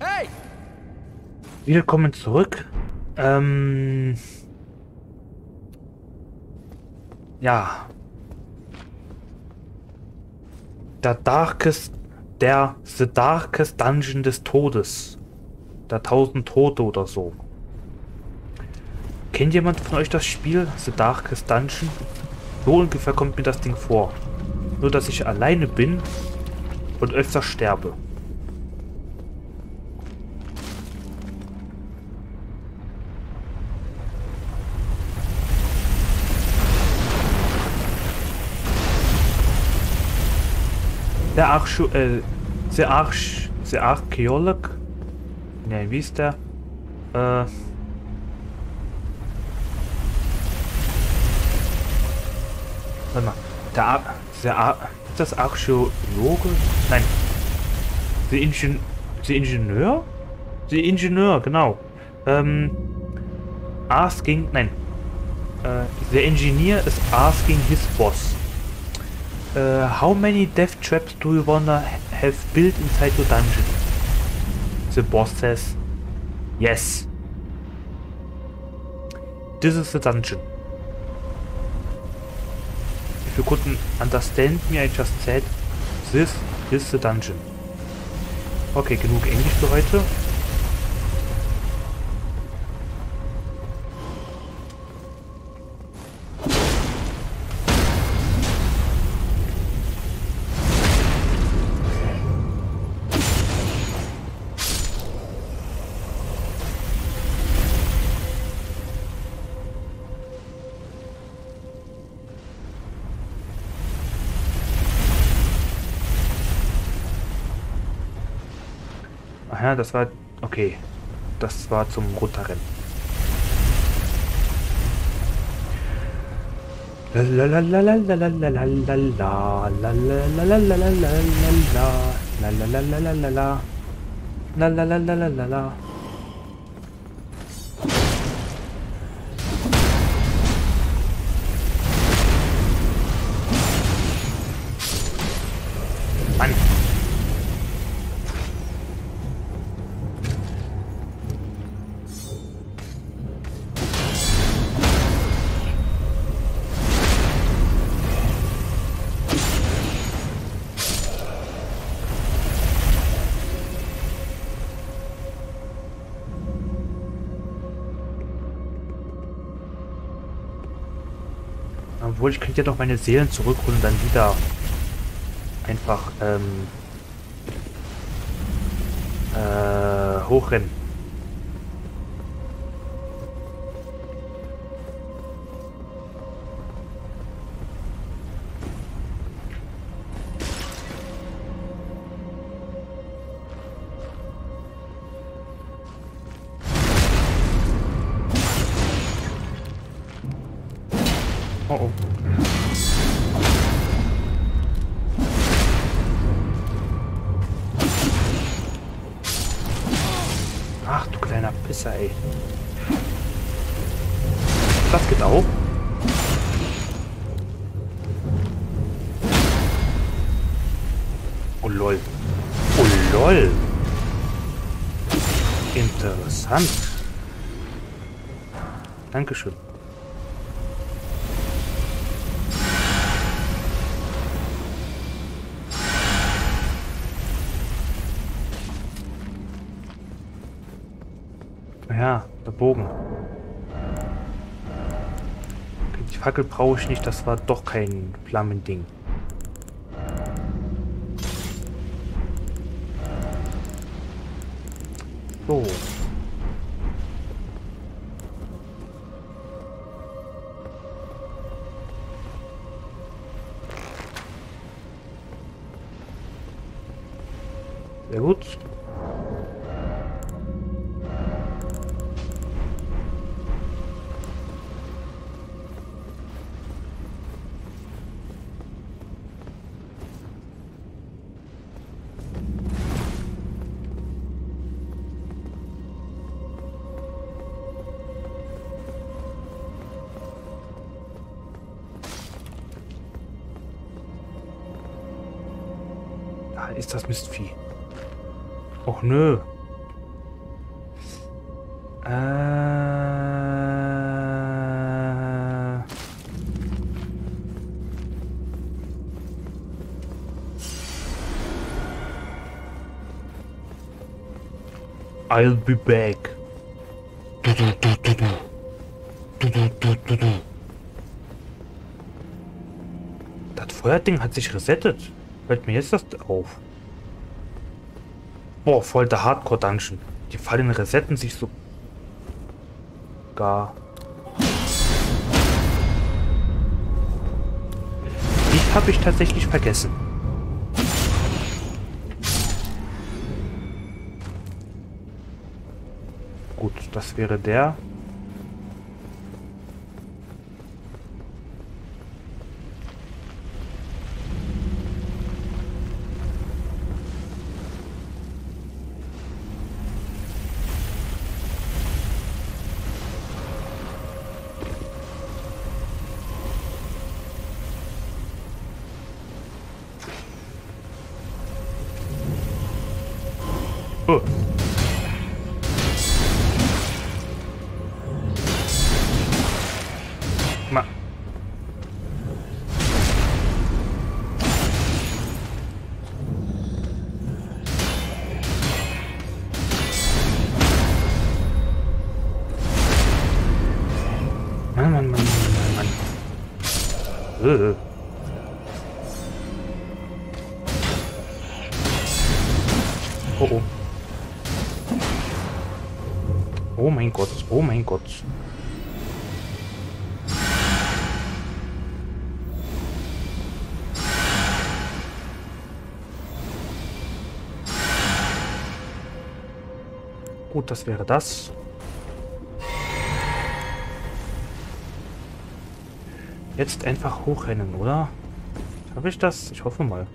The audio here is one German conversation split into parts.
Hey! Willkommen zurück. Ähm. Ja. Der Darkest. Der The Darkest Dungeon des Todes. Der Tausend Tote oder so. Kennt jemand von euch das Spiel? The Darkest Dungeon? So ungefähr kommt mir das Ding vor. Nur, dass ich alleine bin und öfter sterbe. Der Archo, äh, der Arch, der Archäolog, ne, wie ist der? Äh, warte mal, der, Ar der Ar ist das Archäologe? Nein, der Ingen, der Ingenieur? Der Ingenieur, genau. Ähm, asking, nein, äh, der Engineer ist asking his boss. Uh, how many death traps do you wanna have built inside your dungeon? The boss says, yes. This is the dungeon. If you couldn't understand me, I just said, this is the dungeon. Okay, genug Englisch für heute. Das war... Okay. Das war zum Runterrennen. Mann. Ja doch meine Seelen zurückholen und dann wieder einfach ähm, äh, hochrennen. Oh oh. Pisser, ey. Das geht auch. Oh lol. Oh lol. Interessant. Dankeschön. Bogen. Die Fackel brauche ich nicht, das war doch kein Flammending. I'll be back. Du, du, du, du, du. Du, du, du, du, du. Das Feuerding hat sich resettet. Fällt mir jetzt das auf. Boah, voll der Hardcore-Dungeon. Die Fallen resetten sich so... Gar. Die habe ich tatsächlich vergessen. Das wäre der. Oh, oh. Oh mein Gott, oh mein Gott. Gut, das wäre das. Jetzt einfach hochrennen, oder? Habe ich das? Ich hoffe mal.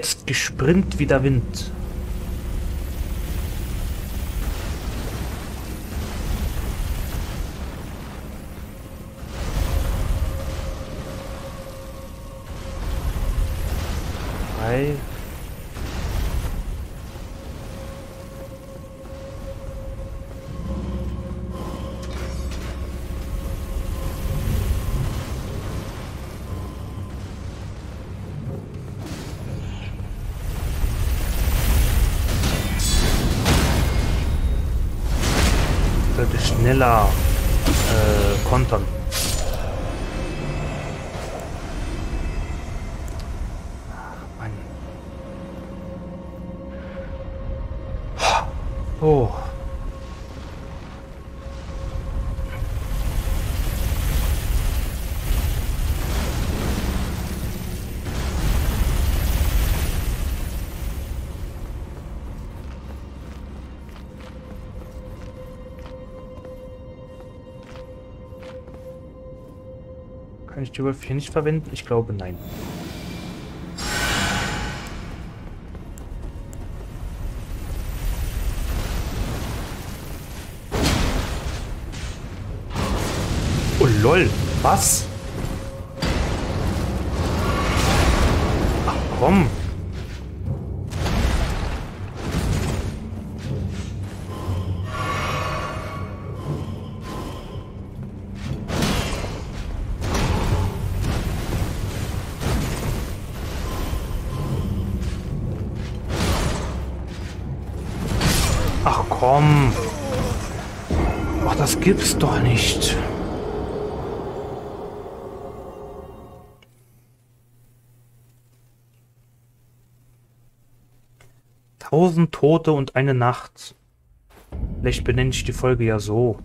Jetzt gesprint wie der Wind. Die Wolf hier nicht verwenden? Ich glaube nein. Oh lol, was? Gibt's doch nicht. Tausend Tote und eine Nacht. Vielleicht benenne ich die Folge ja so.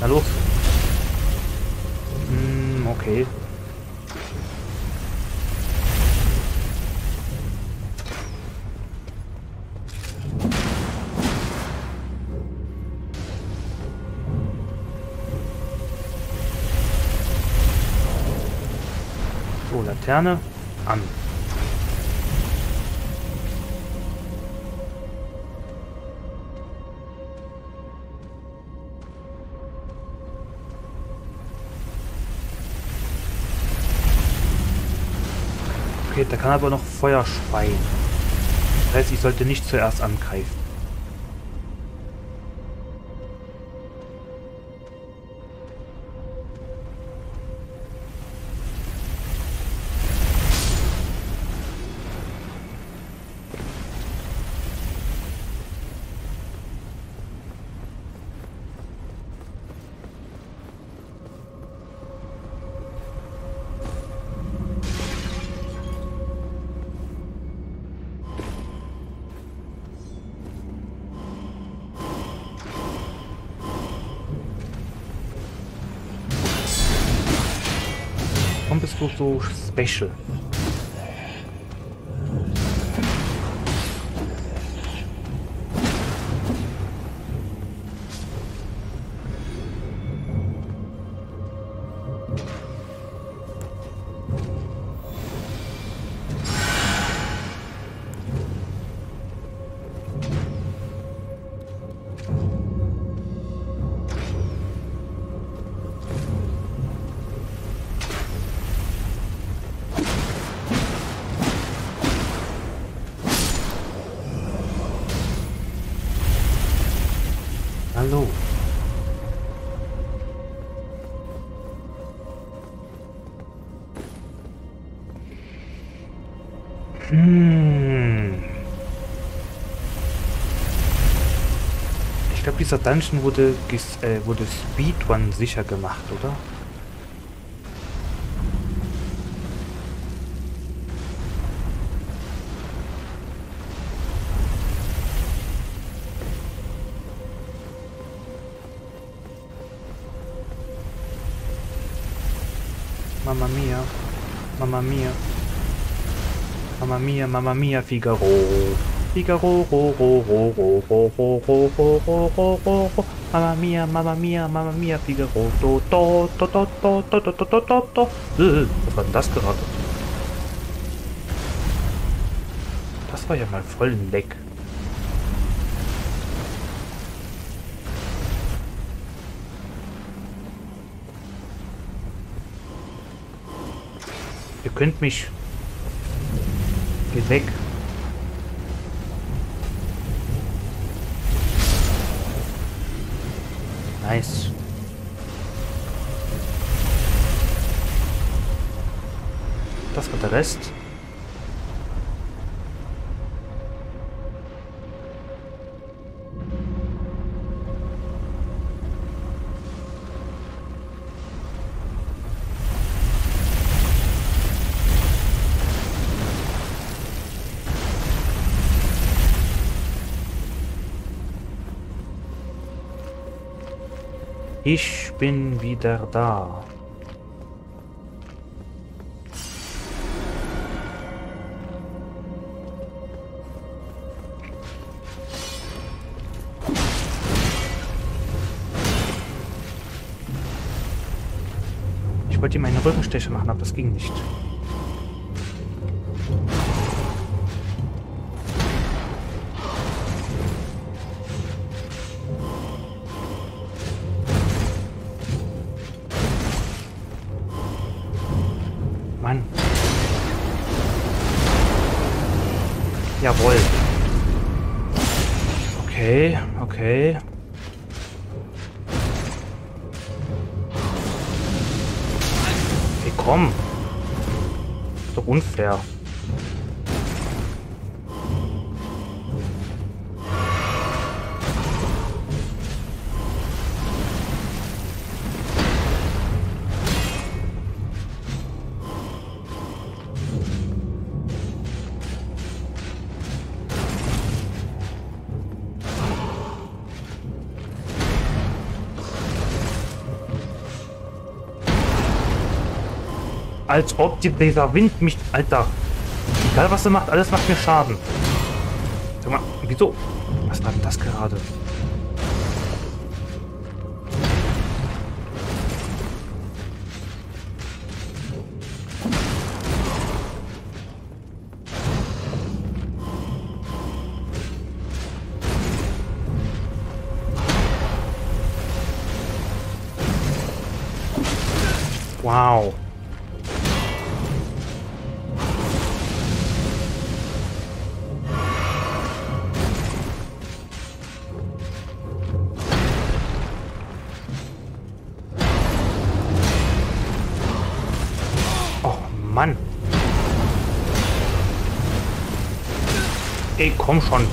Na los. Hm, okay. So, Laterne der kann aber noch Feuer speien. Das heißt, ich sollte nicht zuerst angreifen. So special? Hm. Ich glaube, dieser Dungeon wurde, äh, wurde Speedrun sicher gemacht, oder? Mamma mia. Mamma mia. Mamma mia, Mamma mia, Figaro. Figaro, ro, ro, ro, ro, ro, ro, ro, ro, ro, ro, ro, ro. Mamma mia, Mamma mia, Mamma mia, Figaro. Do, do, do, do, do, do, do, do, do, do, do. Äh, Was war denn das gerade? Das war ja mal voll Leck. Ihr könnt mich. Weg. Nice. Das war der Rest. Ich bin wieder da. Ich wollte ihm eine Rückensteche machen, aber das ging nicht. Ob die, dieser Wind mich... Alter. Egal was er macht, alles macht mir Schaden. Sag mal, wieso? Was war denn das gerade? Wow. Komm schon.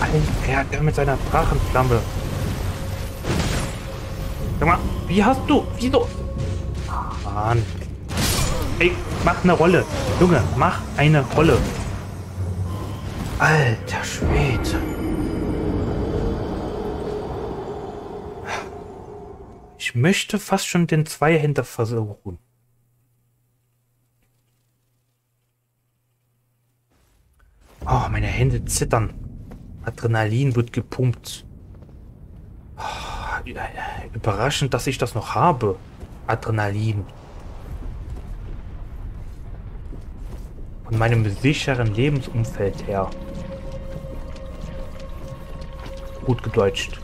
Alter, der mit seiner Drachenflamme. Sag mal, wie hast du... Wieso... Mann. Ey, mach eine Rolle. Junge, mach eine Rolle. Alter Schwede. Ich möchte fast schon den Zweihänder versuchen. Oh, meine Hände zittern. Adrenalin wird gepumpt. Oh, überraschend, dass ich das noch habe. Adrenalin. Von meinem sicheren Lebensumfeld her. Gut gedeutscht.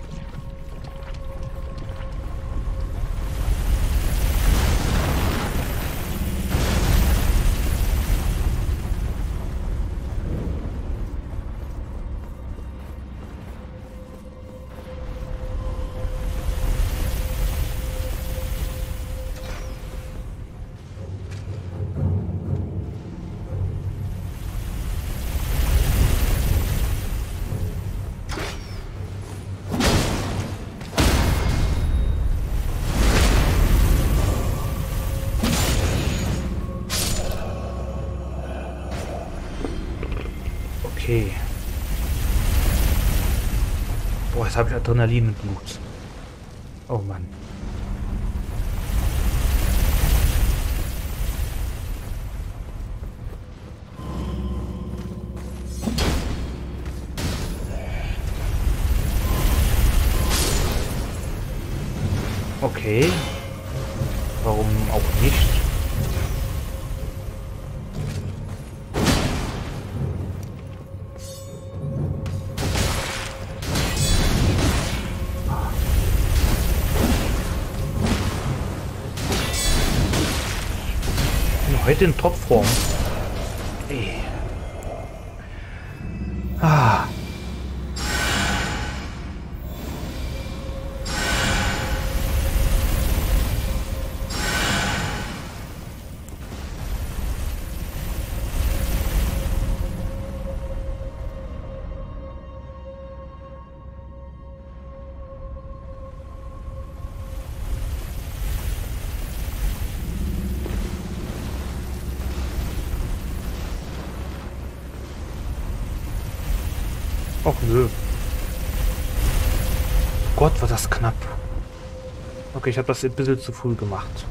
Adrenalin im Blut. Oh Mann. Okay. In Topform. Och nö. Gott, war das knapp. Okay, ich habe das ein bisschen zu früh gemacht.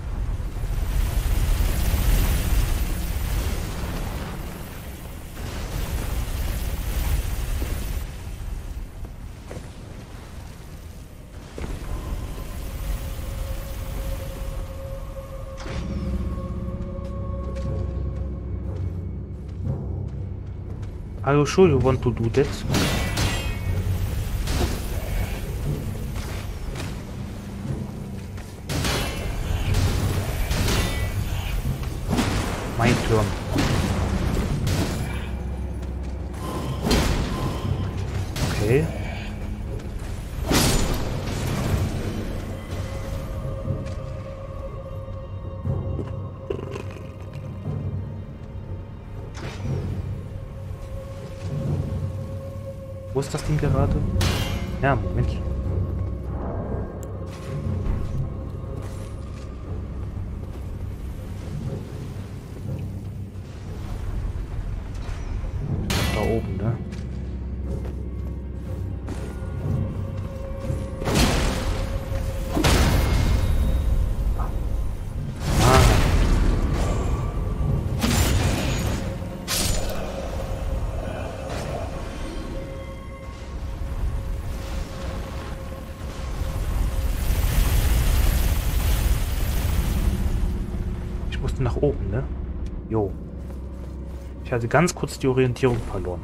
Are you sure you want to do that? Ich hatte ganz kurz die Orientierung verloren.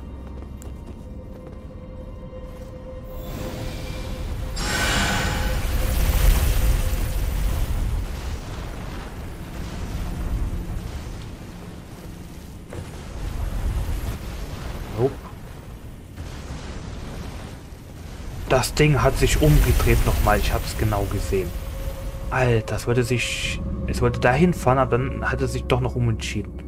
Das Ding hat sich umgedreht nochmal. Ich habe es genau gesehen. Alter, das wollte sich es wollte dahin fahren, aber dann hat er sich doch noch umentschieden.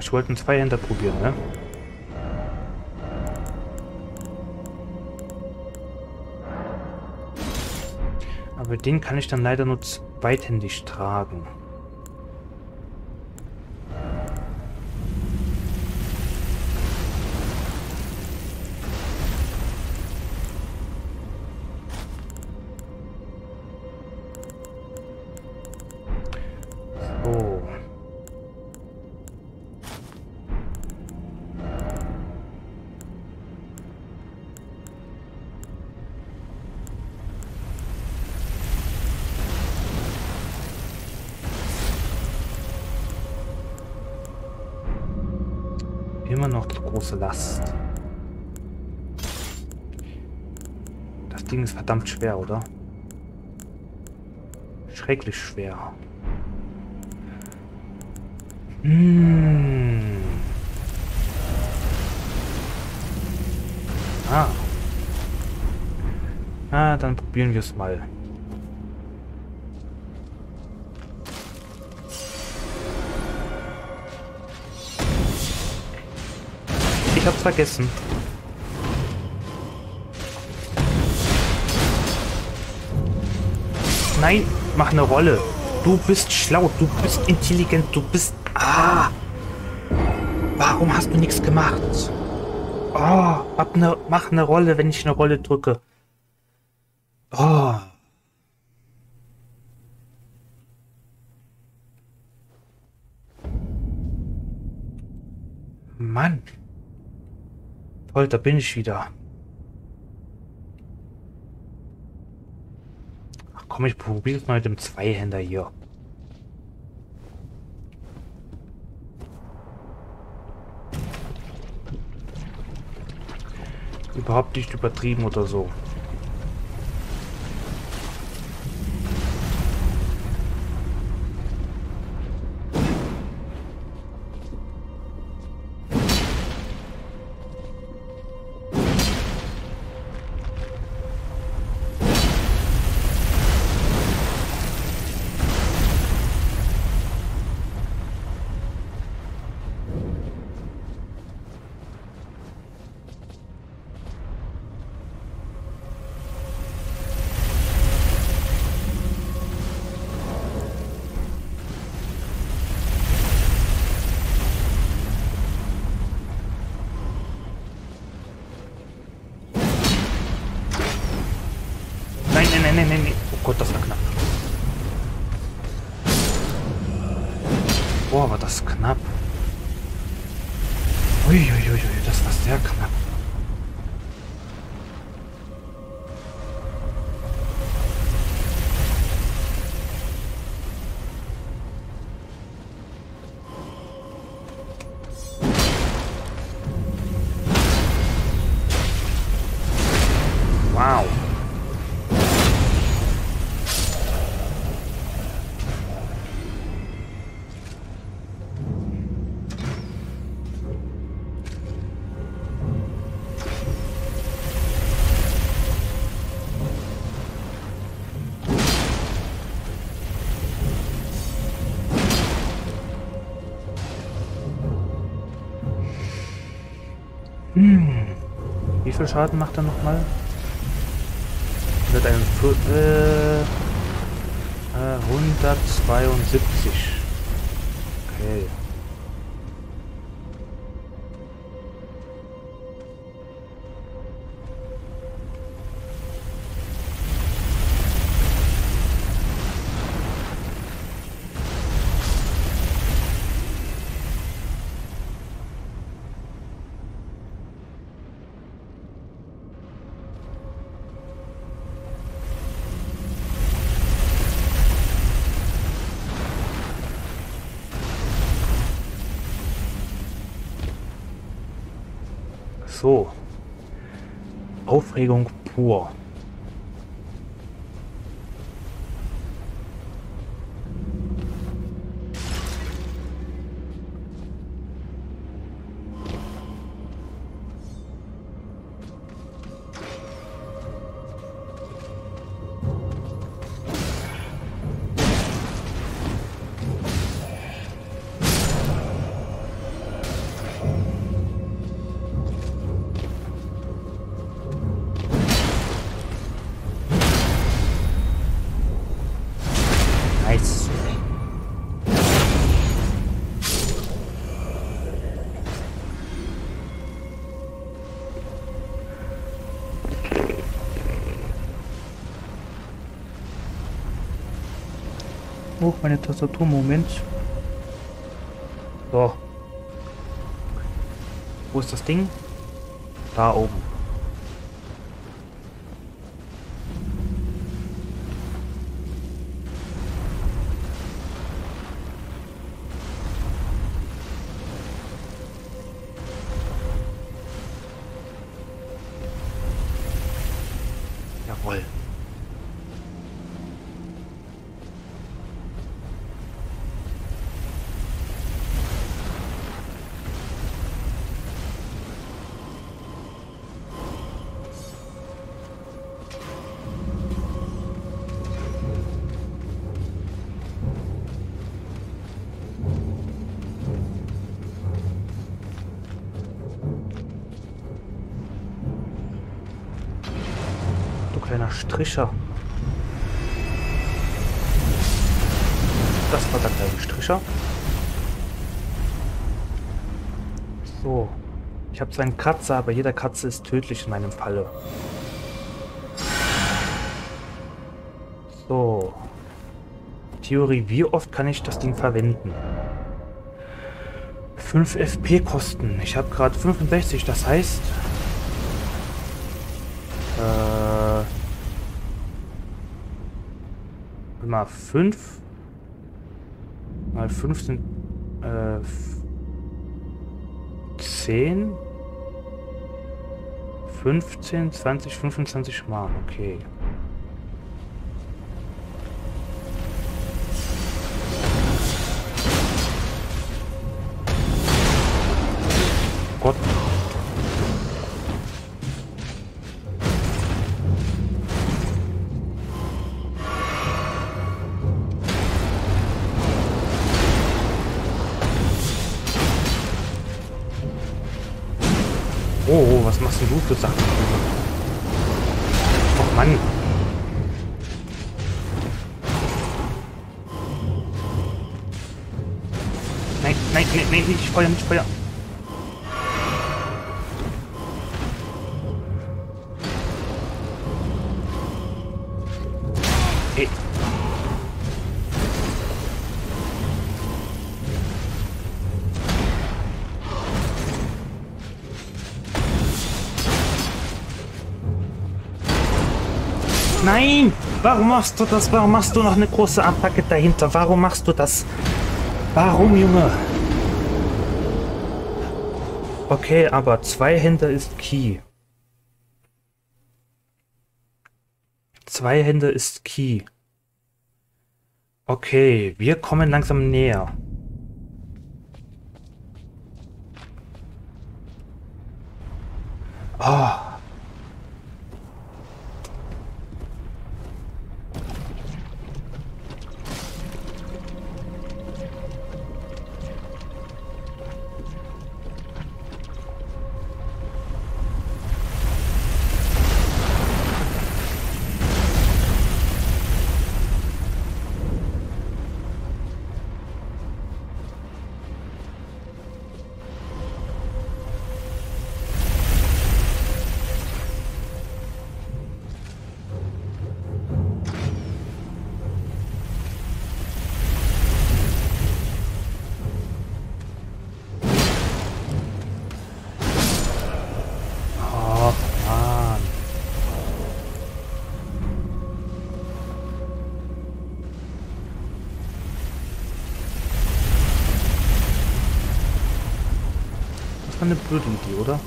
Ich wollte einen Zweihänder probieren, ne? Aber den kann ich dann leider nur beidhändig tragen. Last. Das Ding ist verdammt schwer, oder? Schrecklich schwer. Mmh. Ah. Ah, dann probieren wir es mal. Ich hab's vergessen. Nein, mach eine Rolle. Du bist schlau, du bist intelligent, du bist... Ah! Warum hast du nichts gemacht? Oh, hab ne, mach eine Rolle, wenn ich eine Rolle drücke. Oh. Mann. Da bin ich wieder. Ach komm, ich probiere es mal mit dem Zweihänder hier. Überhaupt nicht übertrieben oder so. Viel Schaden macht er nochmal? 141, äh, äh, 172. prägung pur Tastatur, Moment. So. Wo ist das Ding? Da oben. Zwar einen Kratzer, aber jeder Katze ist tödlich in meinem Falle. So. Theorie, wie oft kann ich das Ding verwenden? 5 FP kosten. Ich habe gerade 65, das heißt... Äh... Mal 5 mal 5 sind äh, f- 10 15, 20, 25 Mal, okay. Für Sachen? Och Mann. Nein, nein, nein, nein, nicht Feuer, nicht Feuer. Warum machst du das? Warum machst du noch eine große Attacke dahinter? Warum machst du das? Warum, Junge? Okay, aber zwei Hände ist Key. Zwei Hände ist Key. Okay, wir kommen langsam näher. Ah. Eine blöde Idee, oder?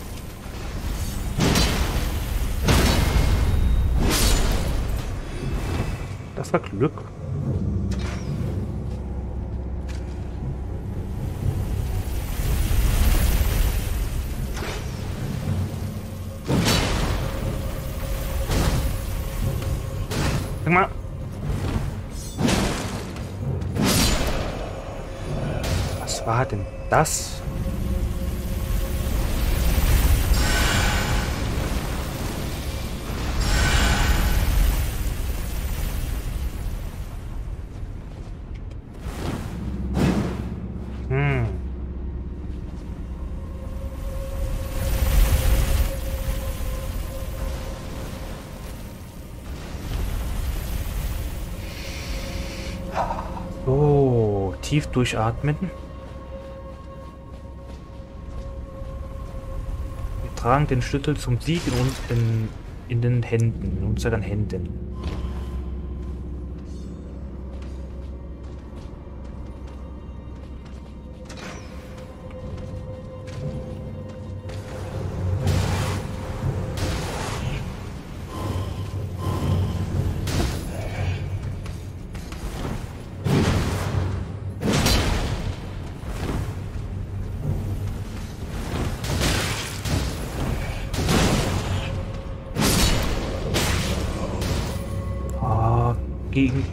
Das war Glück. Was war denn das? Tief durchatmen. Wir tragen den Schlüssel zum Sieg in, in, in den Händen, in unseren Händen.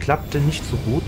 Klappte nicht so gut.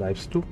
Na, wo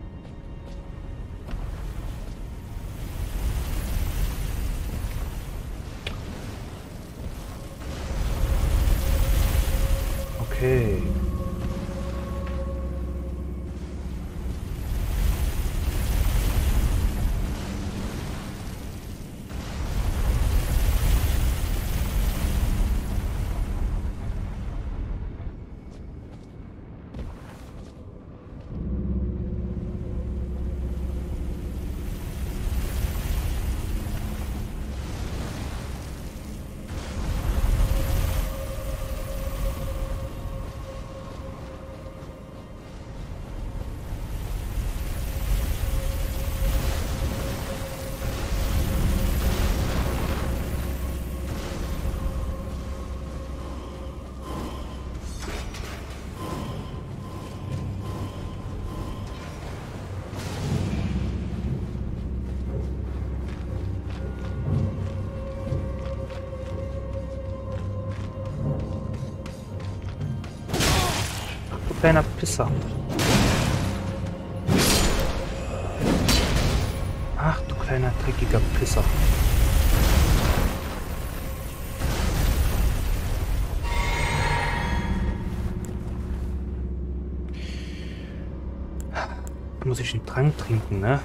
kleiner Pisser. Ach, du kleiner dreckiger Pisser. Muss ich einen Trank trinken, ne?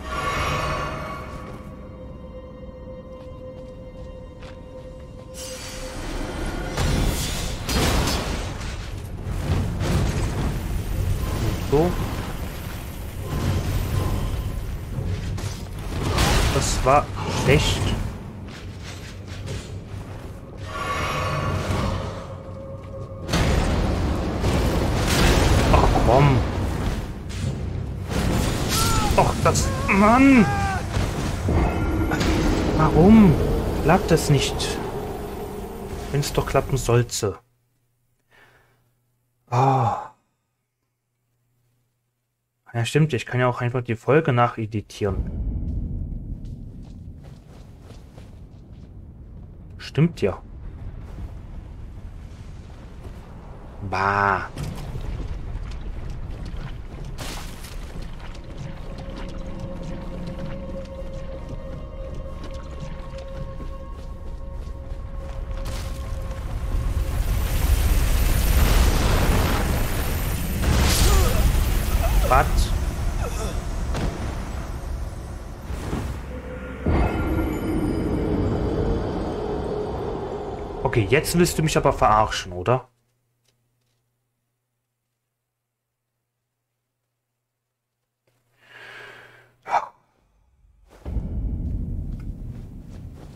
Klappt es nicht? Wenn es doch klappen sollte. Ah. Ja, stimmt. Ich kann ja auch einfach die Folge nacheditieren. Stimmt ja. Bah. Jetzt willst du mich aber verarschen, oder?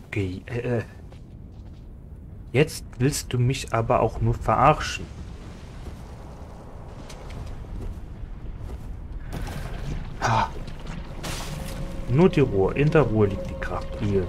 Okay, äh, äh. Jetzt willst du mich aber auch nur verarschen. Nur die Ruhe. In der Ruhe liegt die Kraft. Hier.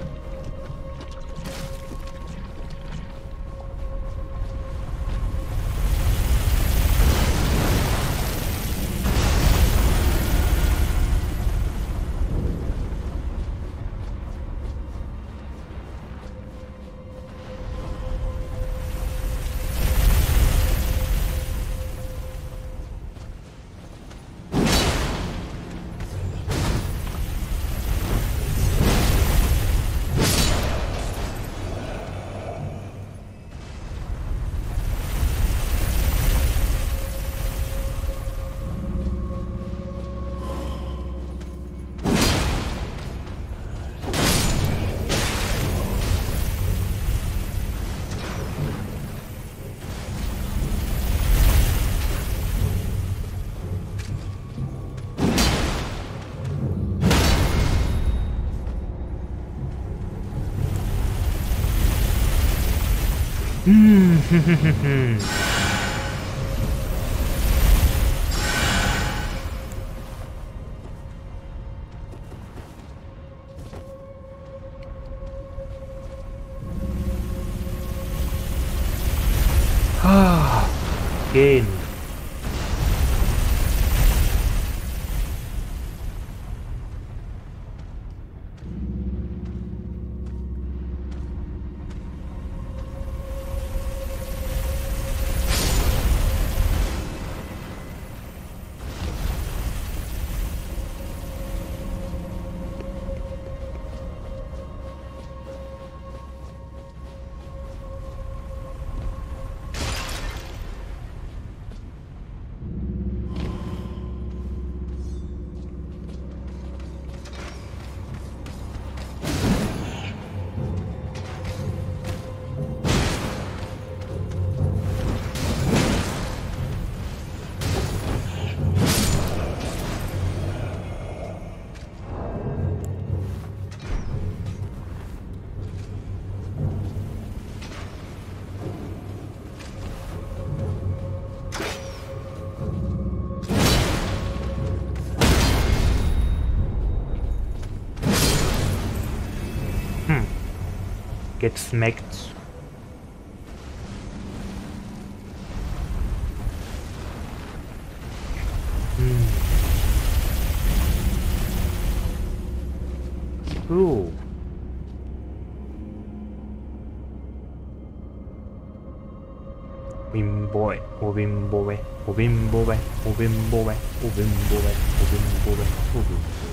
Hmm. get smacked. Hmm. Ooh. Ubimboe, Ubimboe, Ubimboe, Ubimboe, Ubimboe, Ubimboe, Ubimboe, Ubimboe.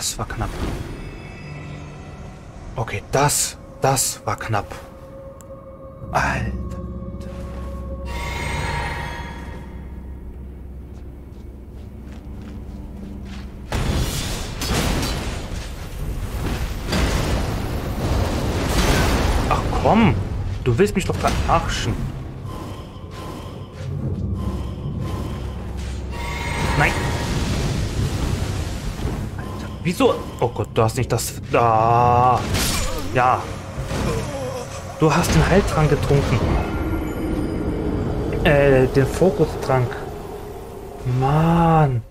Das war knapp. Okay, das, das war knapp. Alter. Ach komm, du willst mich doch verarschen. Wieso? Oh Gott, du hast nicht das... Ah. Ja. Du hast den Heiltrank getrunken. Äh, den Fokustrank. Mann.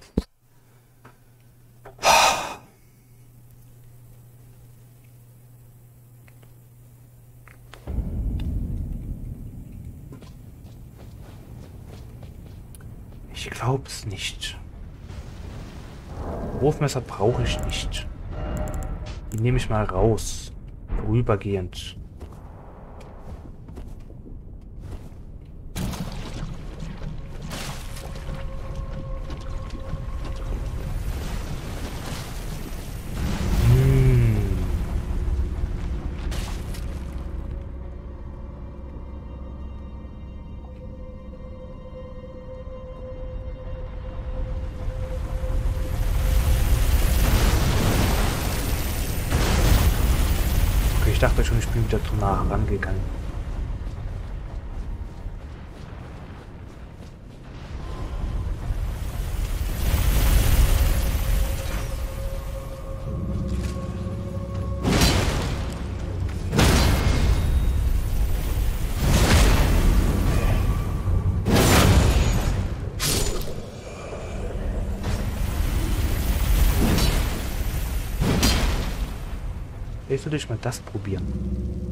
Ich glaub's nicht. Wurfmesser brauche ich nicht. Die nehme ich mal raus. Vorübergehend. Nah rangegangen. Willst du dich mal das probieren?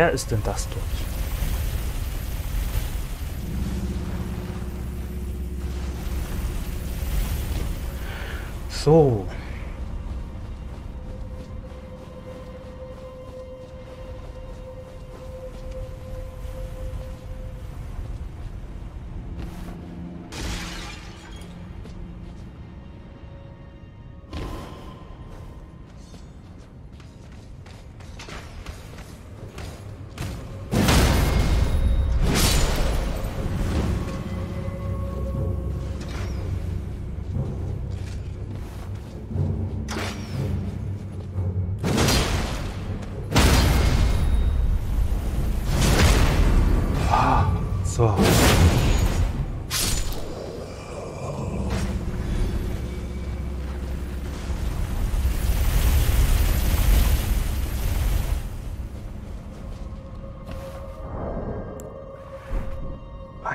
Wer ist denn das dort? So. So.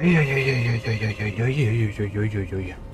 ui ui ui ui ui ui ui ui ui ui ui ui ui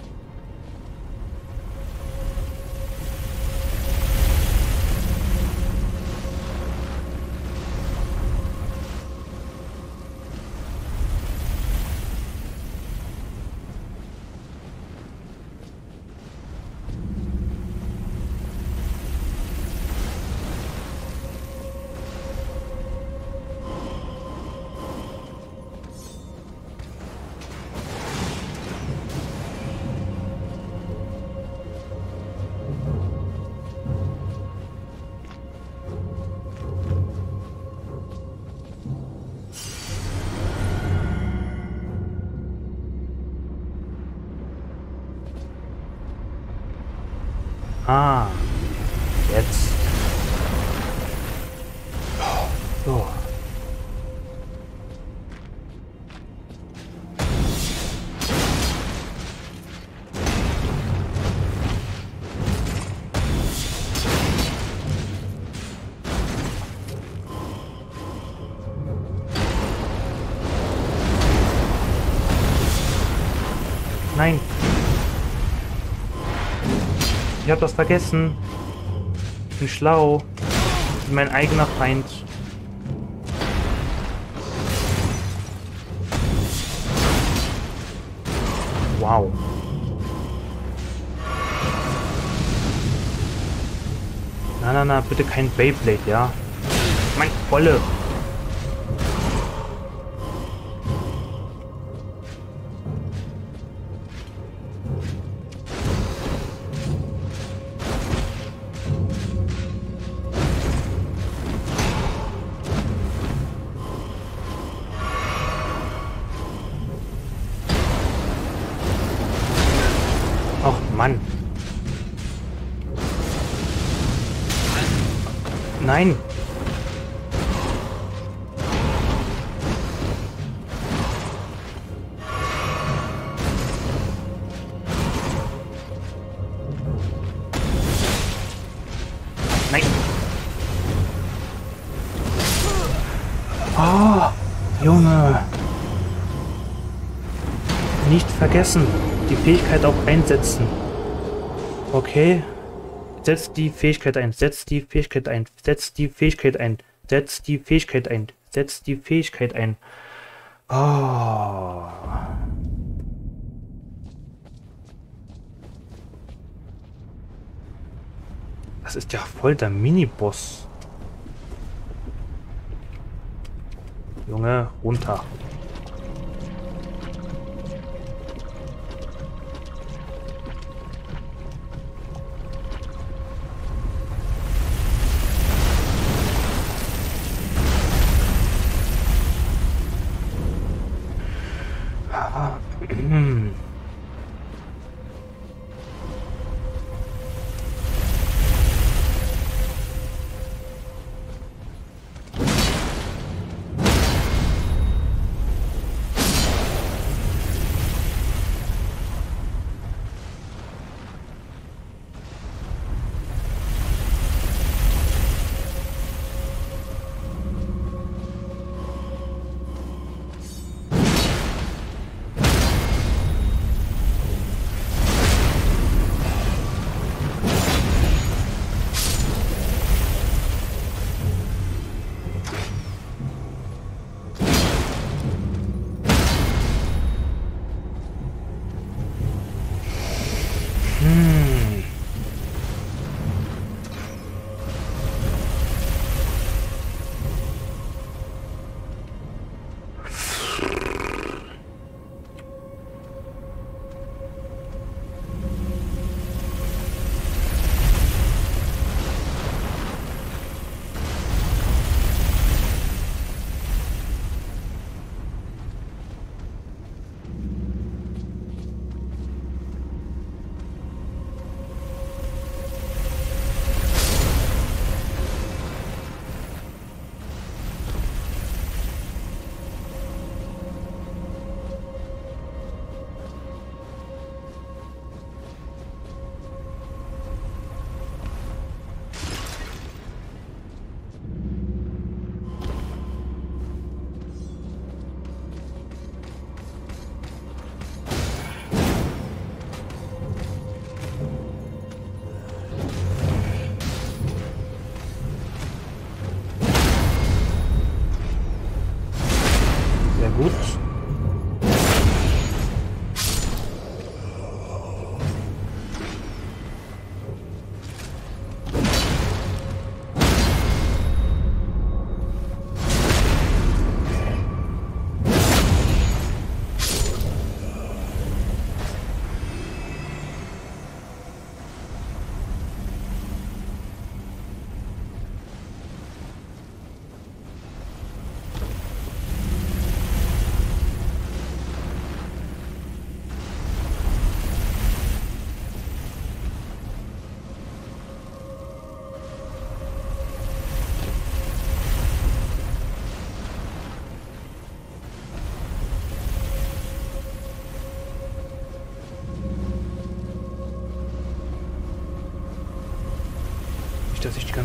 Ich hab das vergessen. Ich bin schlau. Ich bin mein eigener Feind. Wow. Na, na, na, bitte kein Beyblade, ja? Mein Wolle. Vergessen, die Fähigkeit auch einsetzen. Okay. Setz die Fähigkeit ein, setz die Fähigkeit ein, setz die Fähigkeit ein, setz die Fähigkeit ein, setz die Fähigkeit ein. Oh. Das ist ja voll der Miniboss. Junge, runter.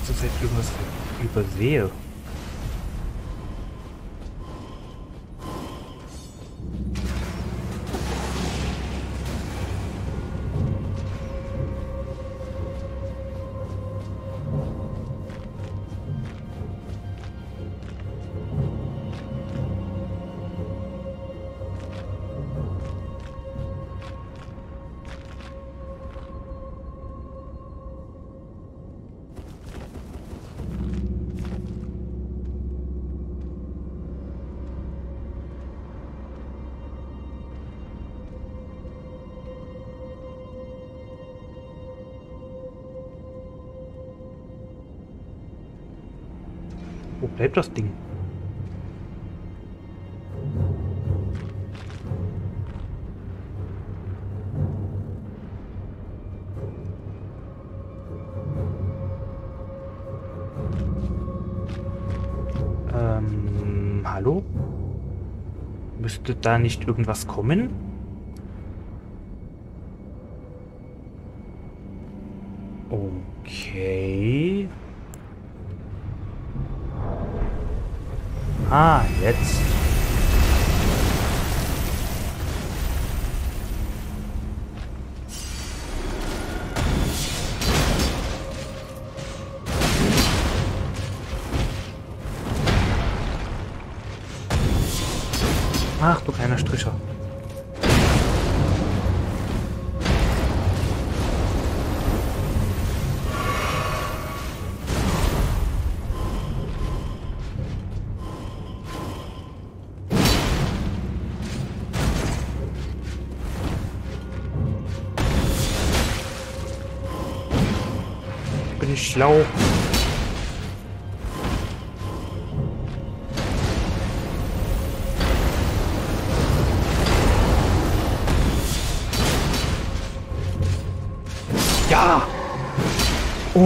Nicht, dass ich die ganze bleibt das Ding? Ähm, hallo? Müsste da nicht irgendwas kommen?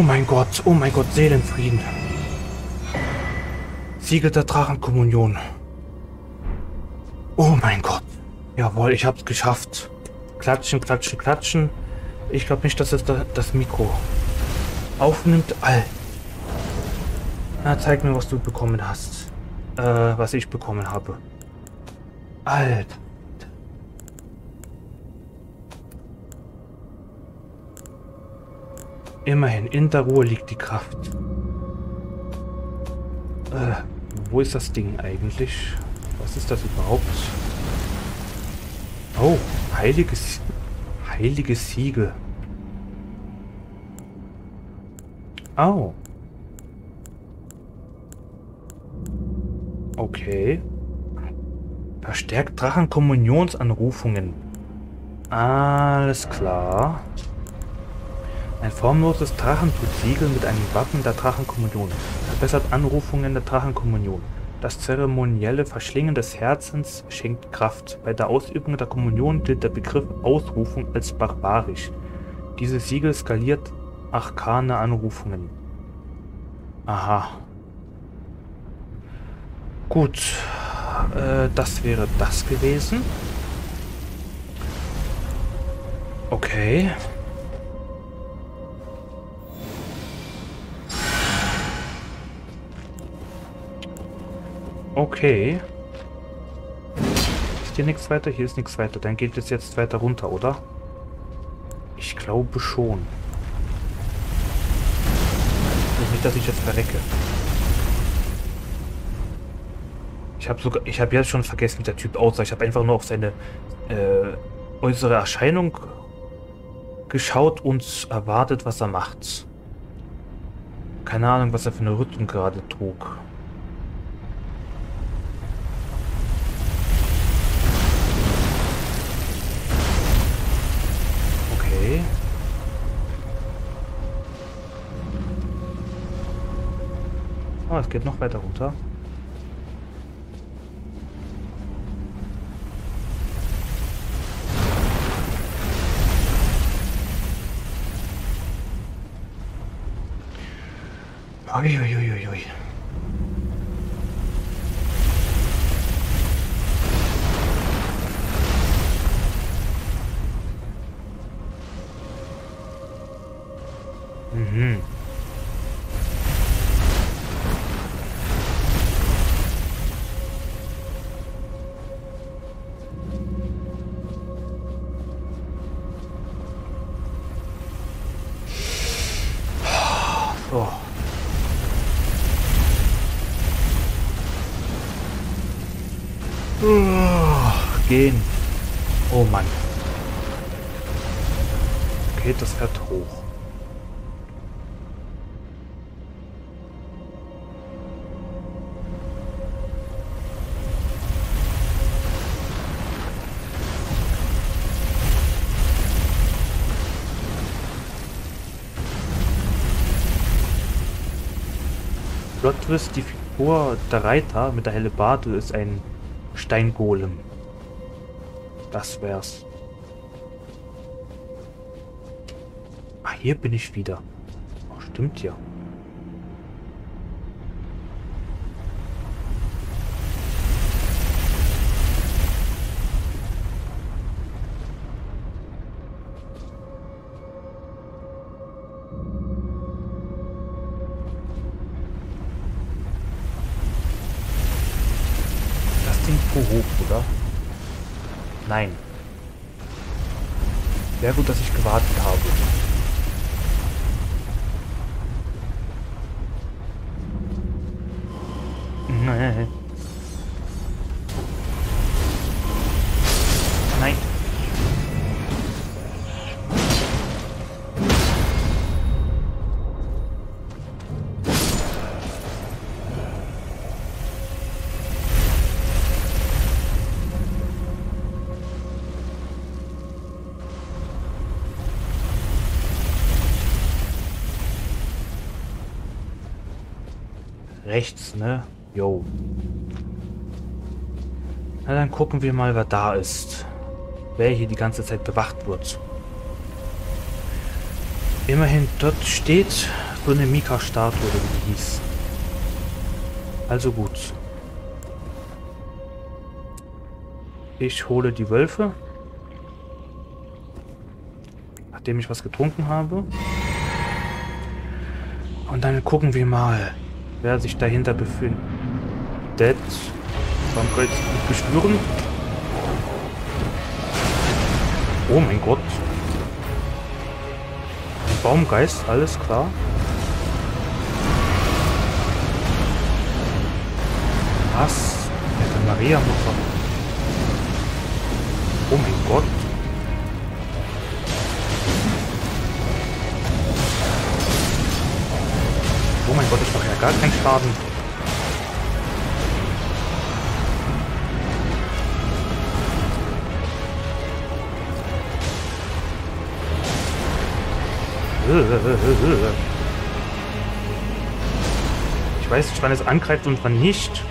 Oh mein Gott, oh mein Gott, Seelenfrieden. Siegel der Drachenkommunion. Oh mein Gott. Jawohl, ich hab's geschafft. Klatschen, klatschen, klatschen. Ich glaube nicht, dass es da, das Mikro aufnimmt. All. Na, zeig mir, was du bekommen hast. Äh, was ich bekommen habe. Alter. Immerhin, in der Ruhe liegt die Kraft. Äh, wo ist das Ding eigentlich? Was ist das überhaupt? Oh, heiliges, heiliges Siegel. Oh. Okay. Verstärkt Drachenkommunionsanrufungen. Alles klar. Ein formloses Drachentutsiegel mit einem Wappen der Drachenkommunion. Verbessert Anrufungen der Drachenkommunion. Das zeremonielle Verschlingen des Herzens schenkt Kraft. Bei der Ausübung der Kommunion gilt der Begriff Ausrufung als barbarisch. Dieses Siegel skaliert arkane Anrufungen. Aha. Gut. Äh, das wäre das gewesen. Okay. Okay. Ist hier nichts weiter? Hier ist nichts weiter. Dann geht es jetzt weiter runter, oder? Ich glaube schon. Nicht, dass ich jetzt verrecke. Ich habe sogar, ich habe jetzt schon vergessen, wie der Typ aussah. Ich habe einfach nur auf seine äh, äußere Erscheinung geschaut und erwartet, was er macht. Keine Ahnung, was er für eine Rüstung gerade trug. Oh, es geht noch weiter runter. Uiuiuiui. Mhm. Twist, die vor, der Reiter mit der helle Barte ist ein Steingolem. Das wär's. Ah, hier bin ich wieder. Oh, stimmt ja. Rechts, ne? Jo. Na dann gucken wir mal, wer da ist. Wer hier die ganze Zeit bewacht wird. Immerhin, dort steht so eine Mika-Statue, oder wie die hieß. Also gut. Ich hole die Wölfe. Nachdem ich was getrunken habe. Und dann gucken wir mal wer sich dahinter befindet. Kann ich nicht beschwören? Oh mein Gott. Ein Baumgeist, alles klar. Was? Der Maria-Mutter. Oh mein Gott. Gar keinen Schaden. Ich weiß nicht, wann es angreift und wann nicht.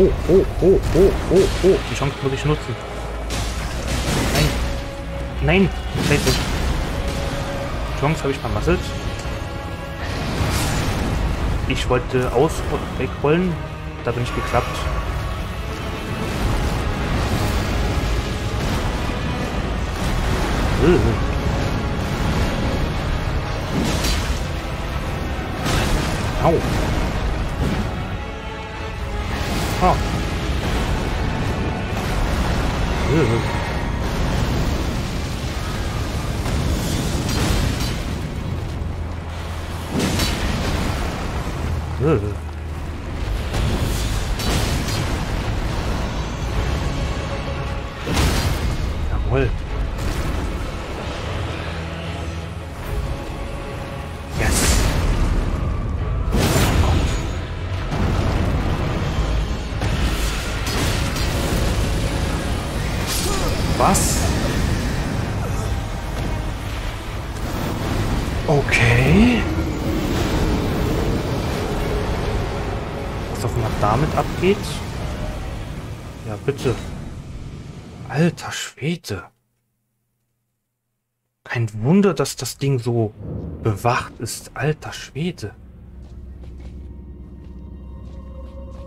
Oh, oh, oh, oh, oh, oh. Die Chance muss ich nutzen. Nein. Nein. Die Chance habe ich vermasselt. Ich wollte aus wegrollen. Da bin ich geklappt. Au. Dass das Ding so bewacht ist. Alter Schwede.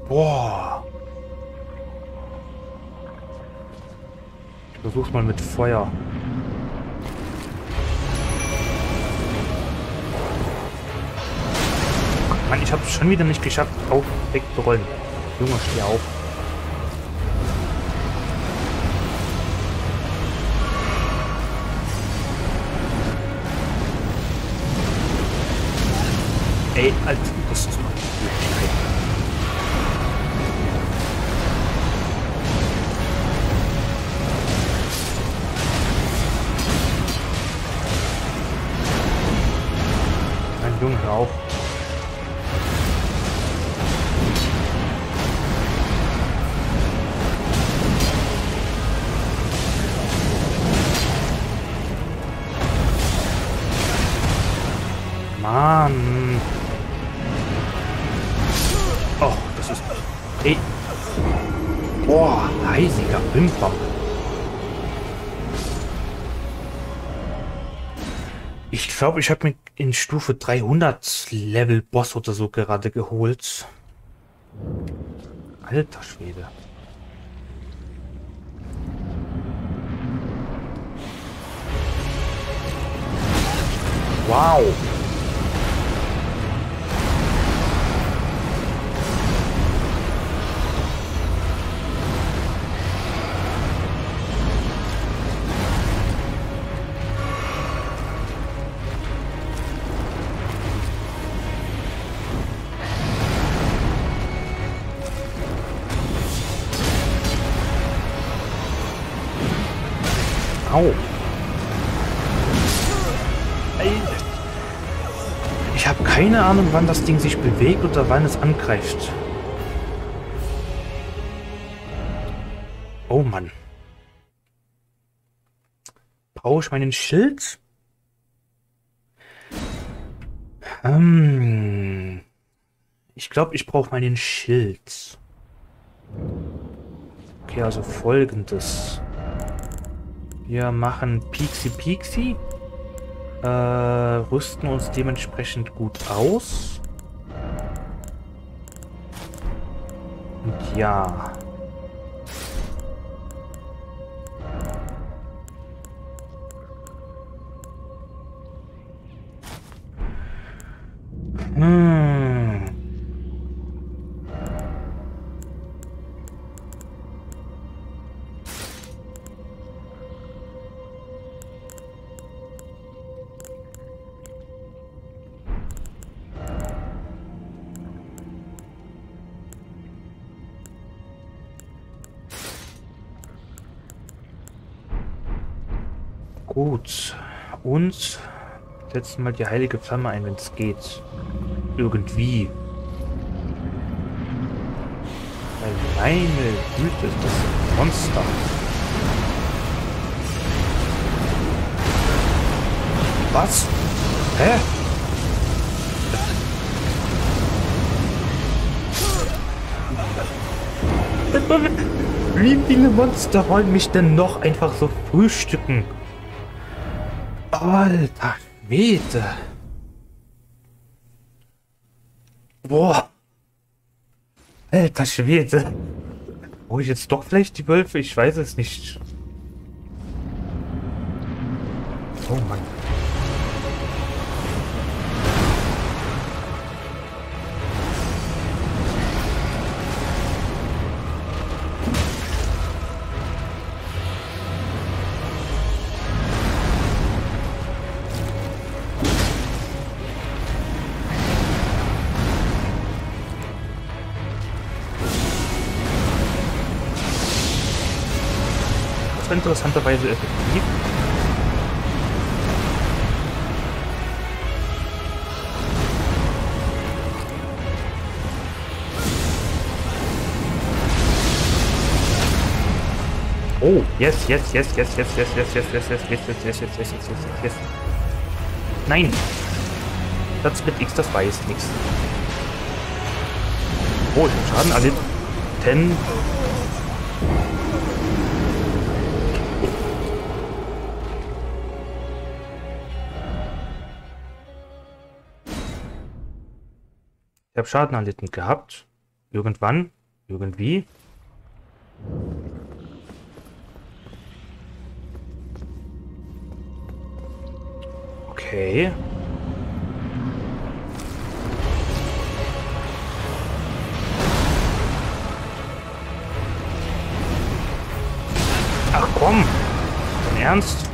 Boah. Versuch's mal mit Feuer. Mann, ich hab's schon wieder nicht geschafft, auf wegzurollen. Junge, steh auf. Ey, Alter, glaube, ich habe mir in Stufe 300 Level Boss oder so gerade geholt. Alter Schwede. Wow. Ahnung, wann das Ding sich bewegt oder wann es angreift. Oh Mann. Brauche ich meinen Schild? Ähm, ich glaube, ich brauche meinen Schild. Okay, also folgendes. Wir machen Pixie Pixie. Äh, rüsten uns dementsprechend gut aus. Und ja. Hm. Gut. Und setzen mal die heilige Flamme ein, wenn es geht. Irgendwie. Weil meine Güte ist das ein Monster. Was? Hä? Wie viele Monster wollen mich denn noch einfach so frühstücken? Alter Schwede. Boah. Alter Schwede. Wo ich jetzt doch vielleicht die Wölfe? Ich weiß es nicht. Oh Mann. Interessanterweise effektiv. Oh, yes, yes, yes, yes, yes, yes, yes, yes, yes, yes, yes, yes, yes, yes, yes, yes, yes, yes. Nein. Das mit X, das war jetzt nichts. Oh, ich hab Schaden erlitten. Habe Schaden erlitten gehabt. Irgendwann. Irgendwie. Okay. Ach komm. Dein Ernst?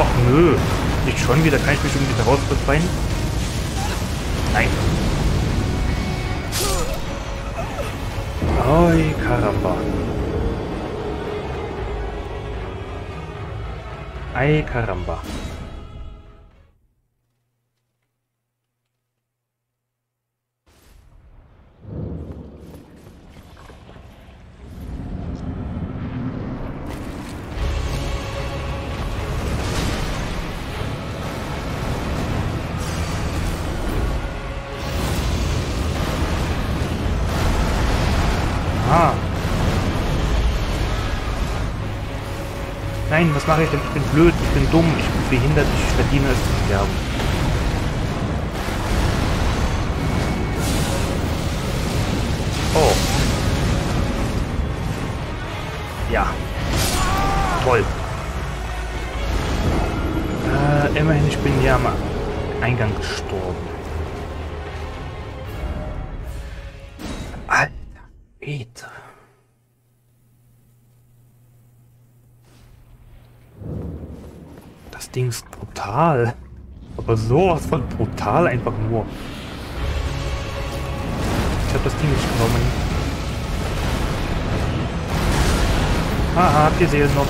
Ach nö. Nicht schon wieder. Kann ich mich irgendwie daraus befreien? Nein. Ay, caramba. Ay, caramba. Was mache ich denn? Ich bin blöd, ich bin dumm, ich bin behindert, ich verdiene es zu sterben. Oh. Ja. Toll. Äh, immerhin, ich bin ja am Eingang gestorben. Alter, Peter. Ding ist brutal. Aber sowas von brutal einfach nur. Ich habe das Ding nicht genommen. Haha, habt ihr sehen noch?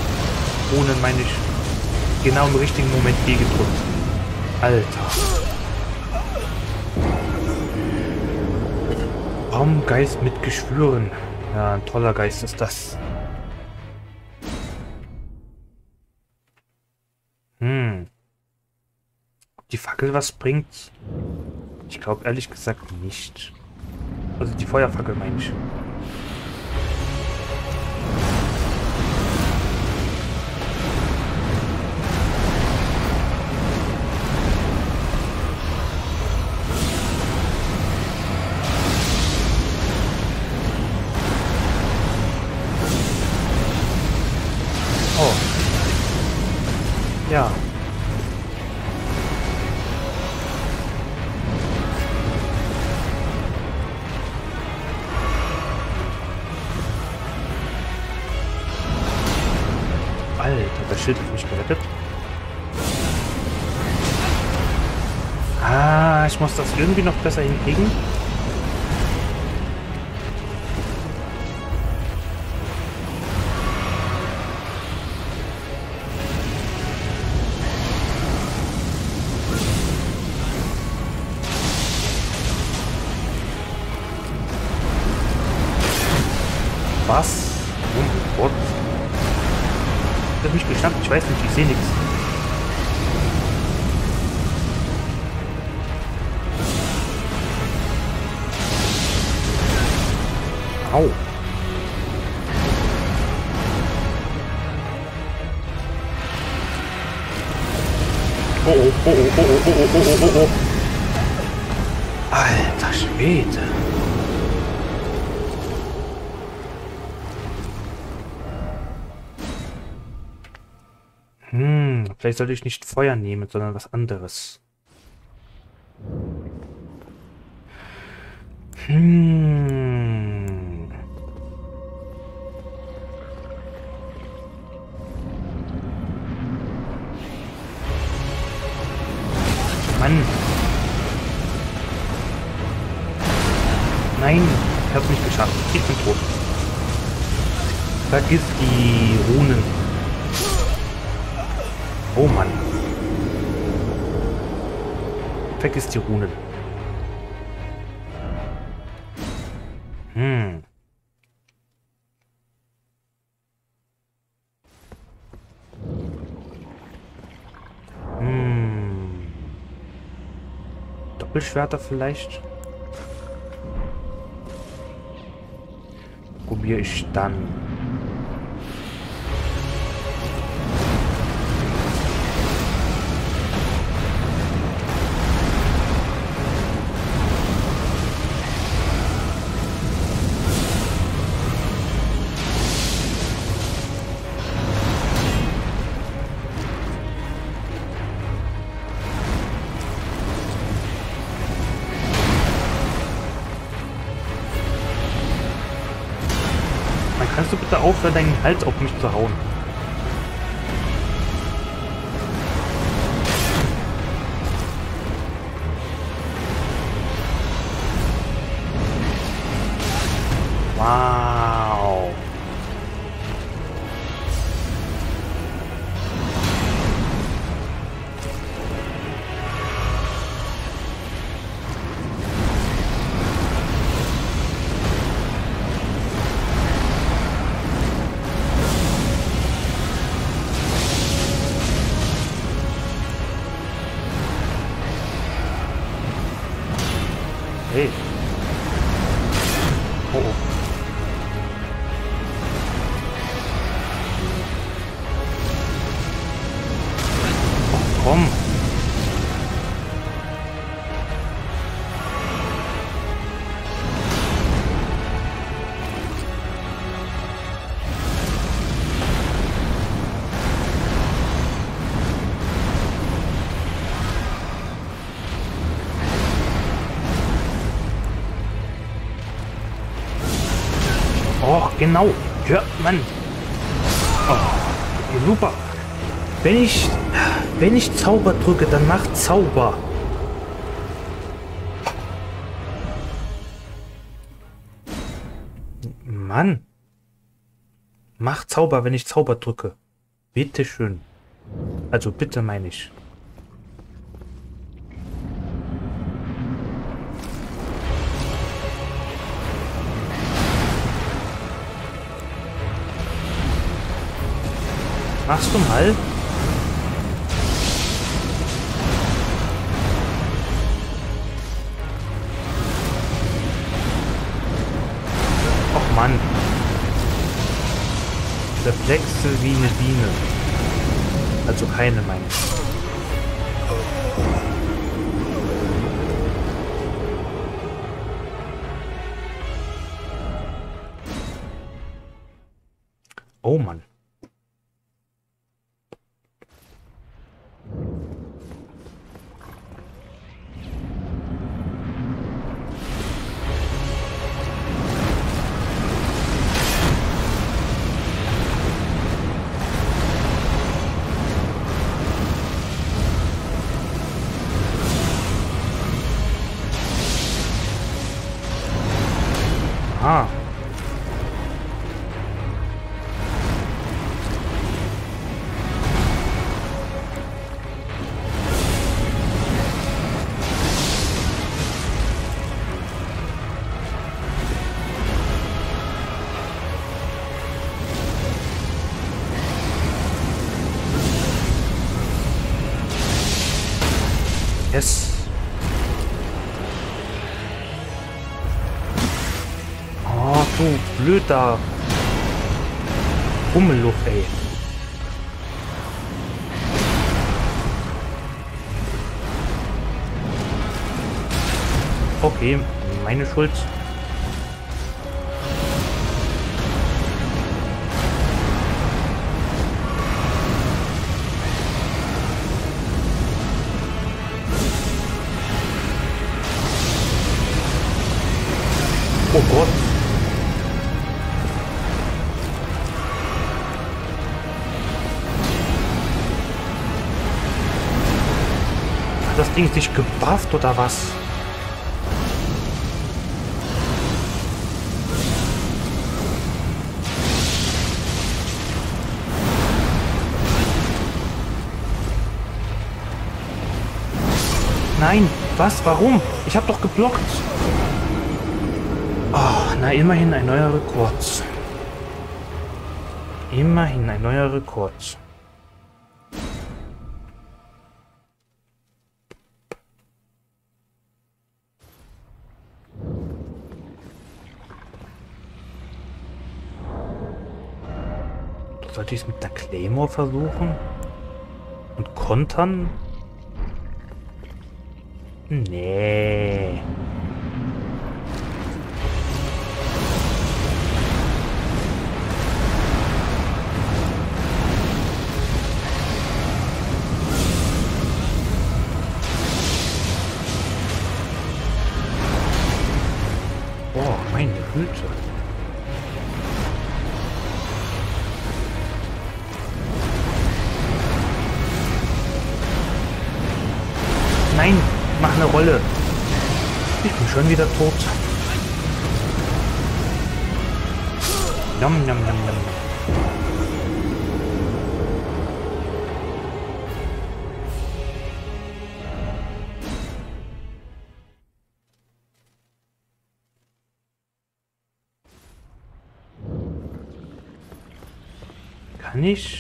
Ohne meine ich genau im richtigen Moment B gedrückt. Alter. Raumgeist mit Geschwüren. Ja, ein toller Geist ist das. Fackel was bringt? Ich glaube ehrlich gesagt nicht. Also die Feuerfackel meine ich. Irgendwie noch besser hinkriegen. Vielleicht sollte ich nicht Feuer nehmen, sondern was anderes. Hm. Doppelschwerter vielleicht? Probiere ich dann. Bitte aufhören, deinen Hals auf mich zu hauen. Genau. Hör, Mann. Oh, super. Wenn ich, wenn ich Zauber drücke, dann macht Zauber. Mann. Mach Zauber, wenn ich Zauber drücke. Bitte schön. Also bitte meine ich. Machst du mal? Och Mann. Reflexe wie eine Biene. Also keine meine. Oh Mann. Yes. Oh, du blöder Hummelluch, ey. Okay, meine Schuld. Oh Gott. Hat das Ding sich gebufft oder was? Nein, was? Warum? Ich habe doch geblockt. Oh, na immerhin ein neuer Rekord. Immerhin ein neuer Rekord. Sollte ich es mit der Claymore versuchen? Und kontern? Nee. Schon wieder tot. Nom, nom, nom, nom. Kann ich?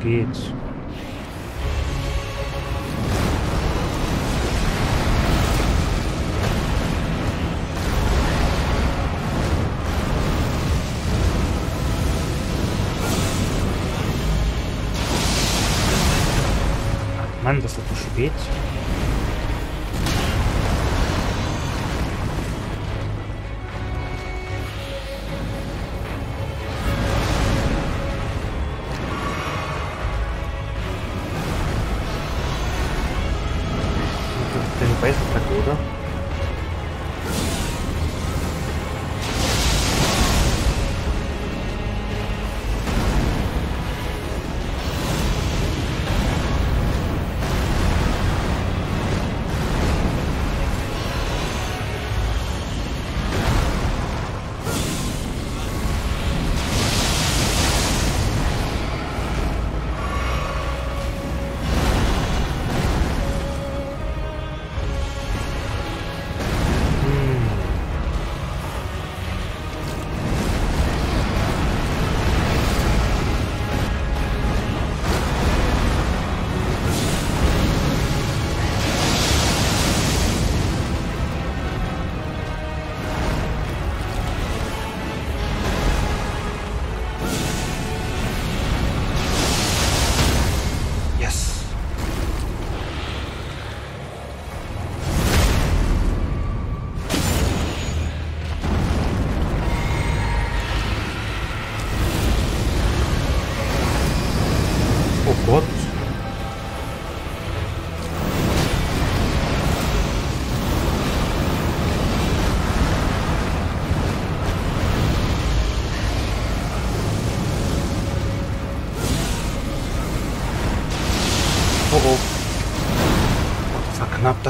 geht. Mann, das ist zu spät.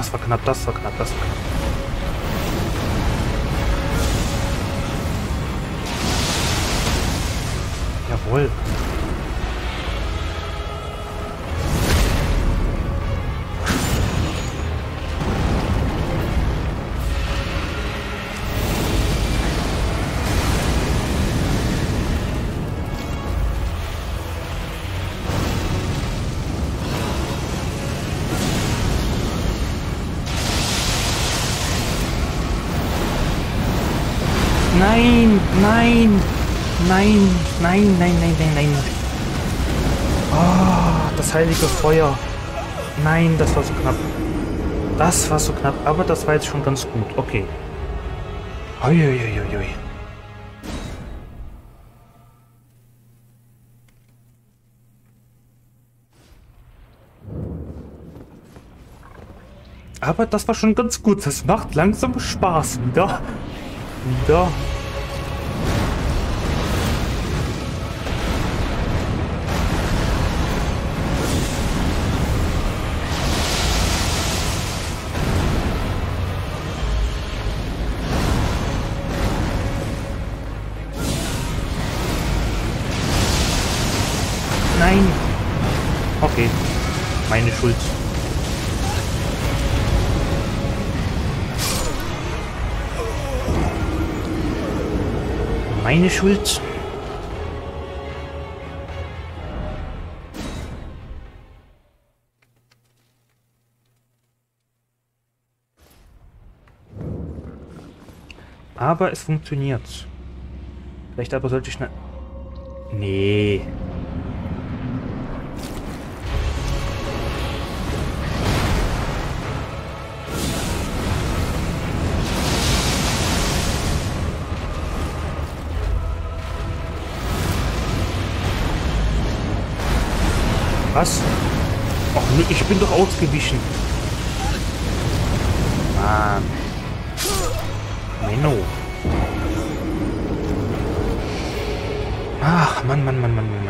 tasva, kanat tasva, kanat tasva. Nein, nein, nein, nein, nein. Oh, das heilige Feuer. Nein, das war so knapp. Das war so knapp, aber das war jetzt schon ganz gut. Okay. Uiuiuiui. Aber das war schon ganz gut. Das macht langsam Spaß wieder. Wieder. Meine Schuld. Meine Schuld. Aber es funktioniert. Vielleicht aber sollte ich schnell... Nee. ich bin doch ausgewichen. Mann. Menno. Ach, Mann, Mann, Mann, Mann, Mann.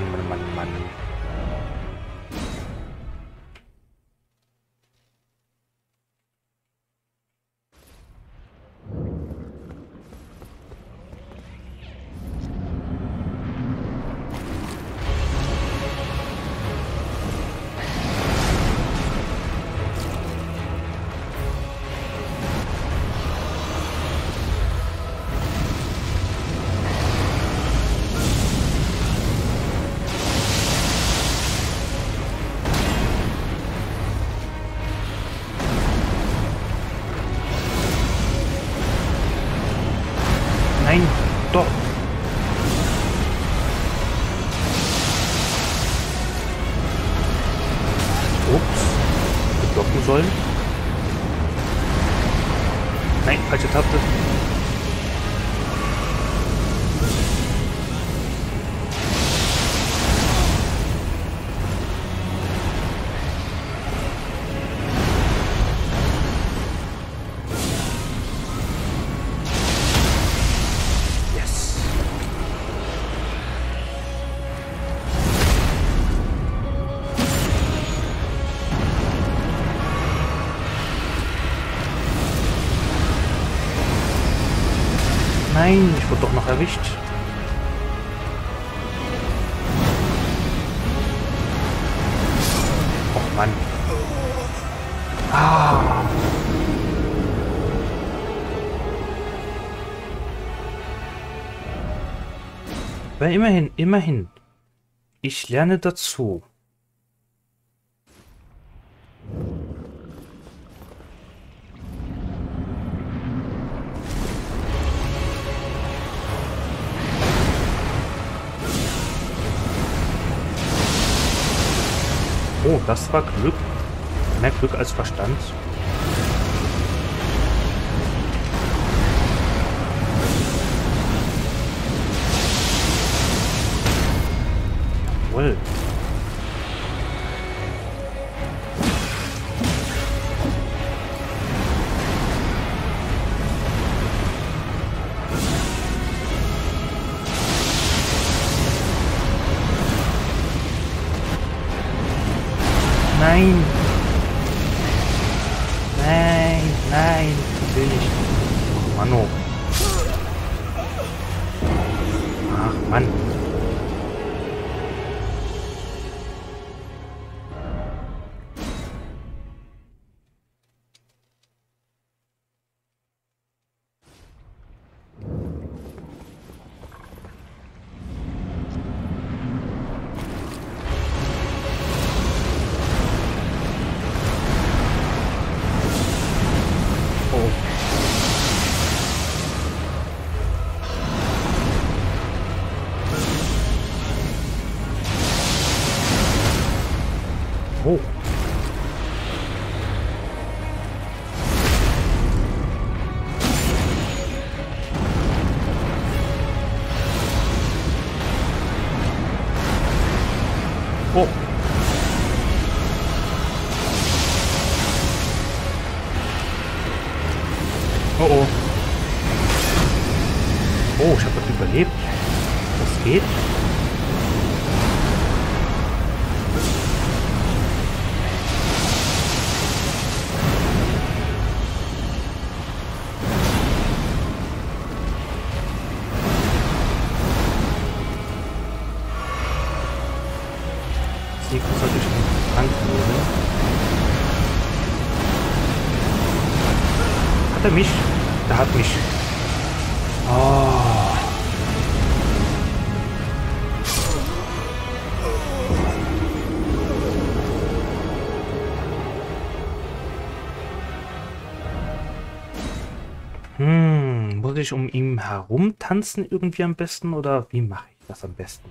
Aber immerhin, immerhin. Ich lerne dazu. Oh, das war Glück. Mehr Glück als Verstand. Jawohl. Nein. Nein, nein, ich will nicht. Oh, er mich? Der hat mich. Oh. Hm, muss ich um ihn herum tanzen irgendwie am besten oder wie mache ich das am besten?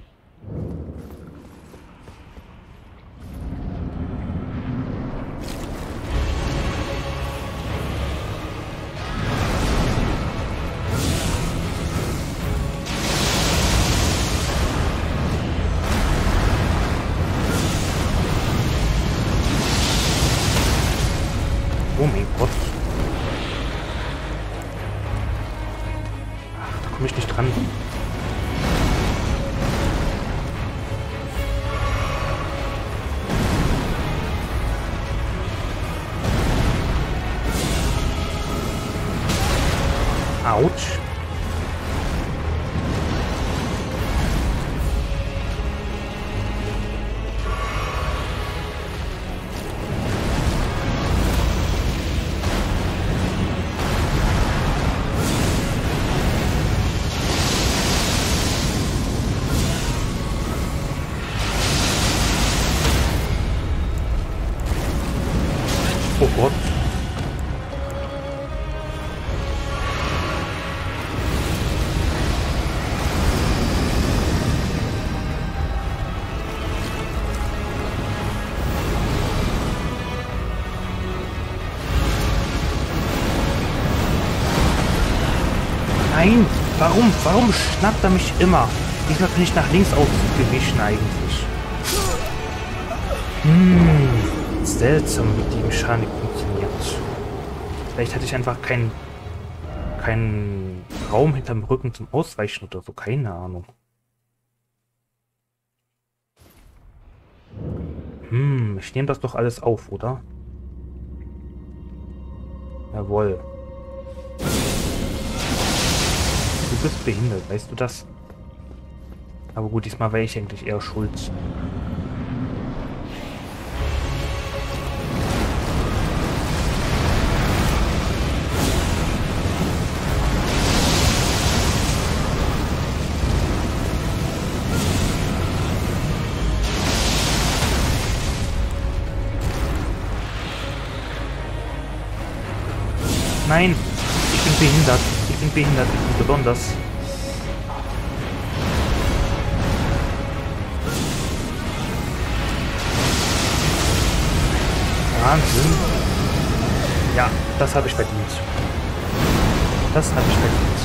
Warum? Schnappt er mich immer? Diesmal bin ich nach links ausgewichen eigentlich. Hm, seltsam, wie die Mechanik funktioniert. Vielleicht hatte ich einfach keinen keinen Raum hinterm Rücken zum Ausweichen oder so. Keine Ahnung. Hm, ich nehme das doch alles auf, oder? Jawohl. Du bist behindert, weißt du das? Aber gut, diesmal wäre ich eigentlich eher schuld. Behindert. Ich bin besonders. Wahnsinn. Ja, das habe ich verdient. Das habe ich verdient.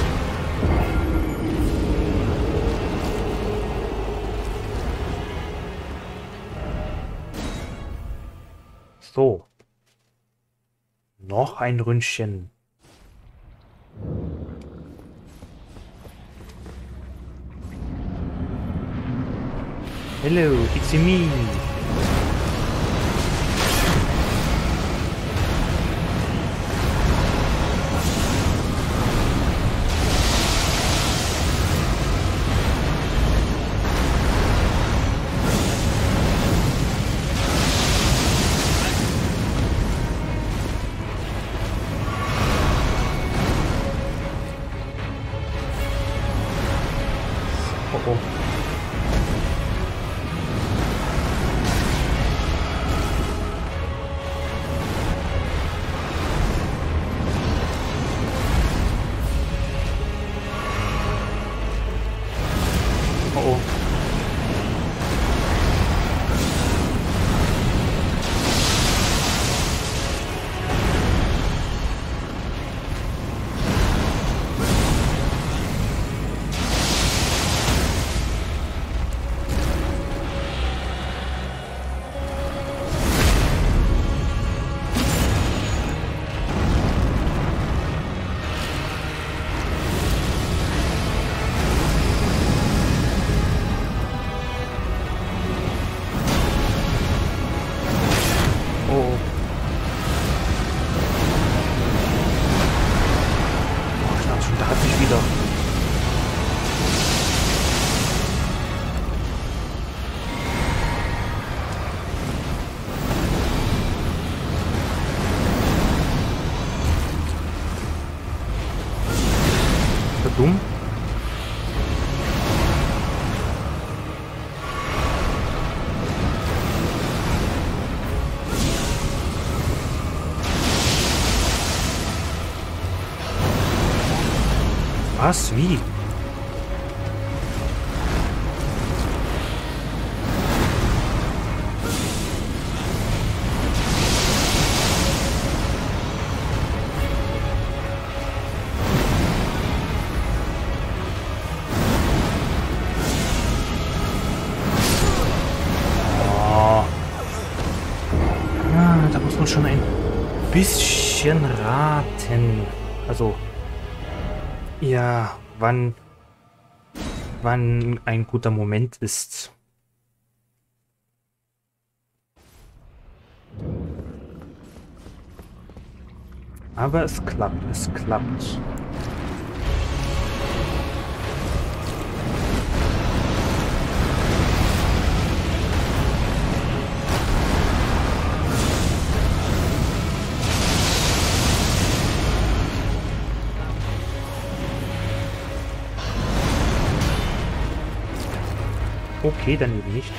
So. Noch ein Ründchen. Hello, it's me. Was? Wie? Ja, wann, wann ein guter Moment ist. Aber es klappt, es klappt. Okay, dann eben nicht.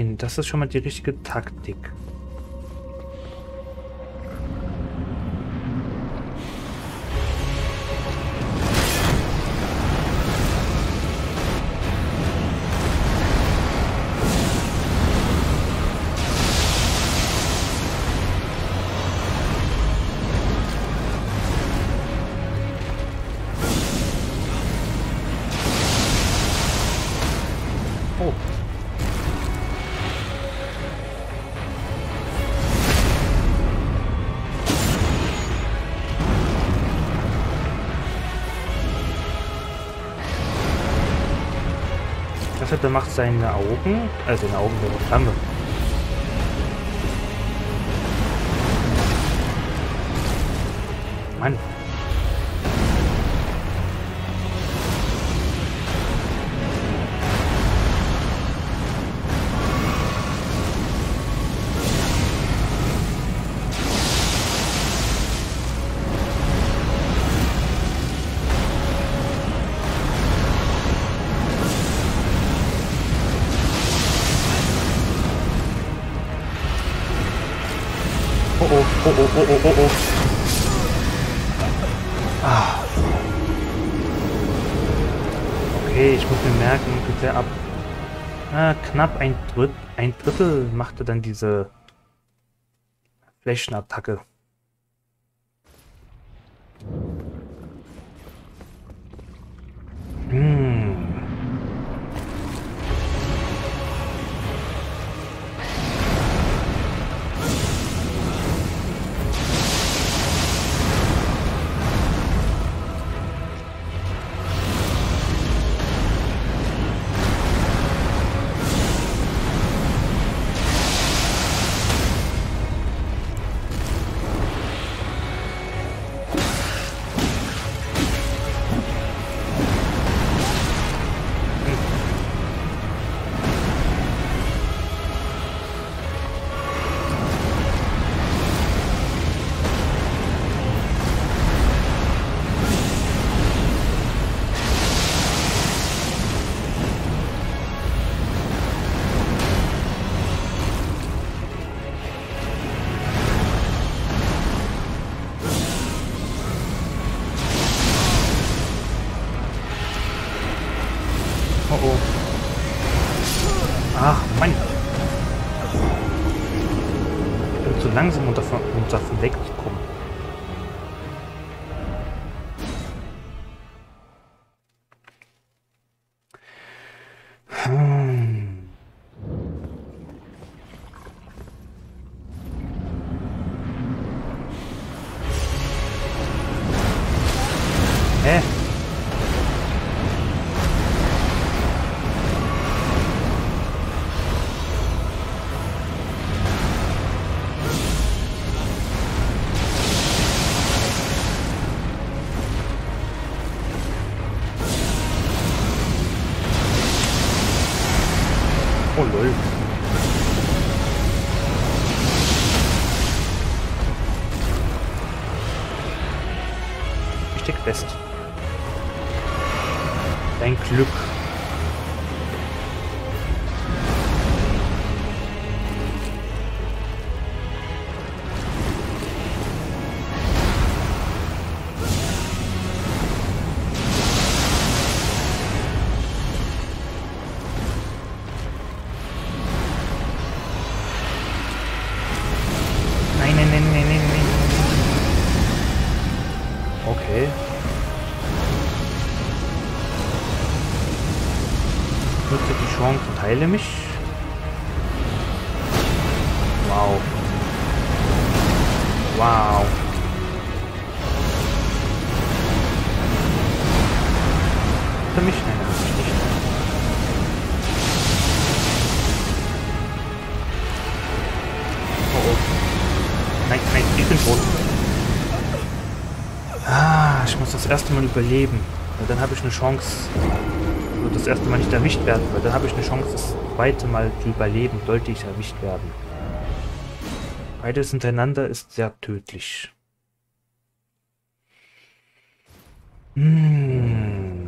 Immerhin, das ist schon mal die richtige Taktik. Seine Augen, also seine Augen der Flamme. Merken, bitte ab ah, knapp ein, Dritt, ein Drittel machte dann diese Flächenattacke. Hm. Heile mich. Wow. Wow. Für mich? Nein, das ist nicht. Oh, oh. Nein, nein, ich bin tot. Ah, ich muss das erste Mal überleben. Weil dann habe ich eine Chance, das erste Mal nicht erwischt werden, weil dann habe ich eine Chance, das zweite Mal zu überleben, sollte ich erwischt werden. Beides hintereinander ist sehr tödlich. Hm.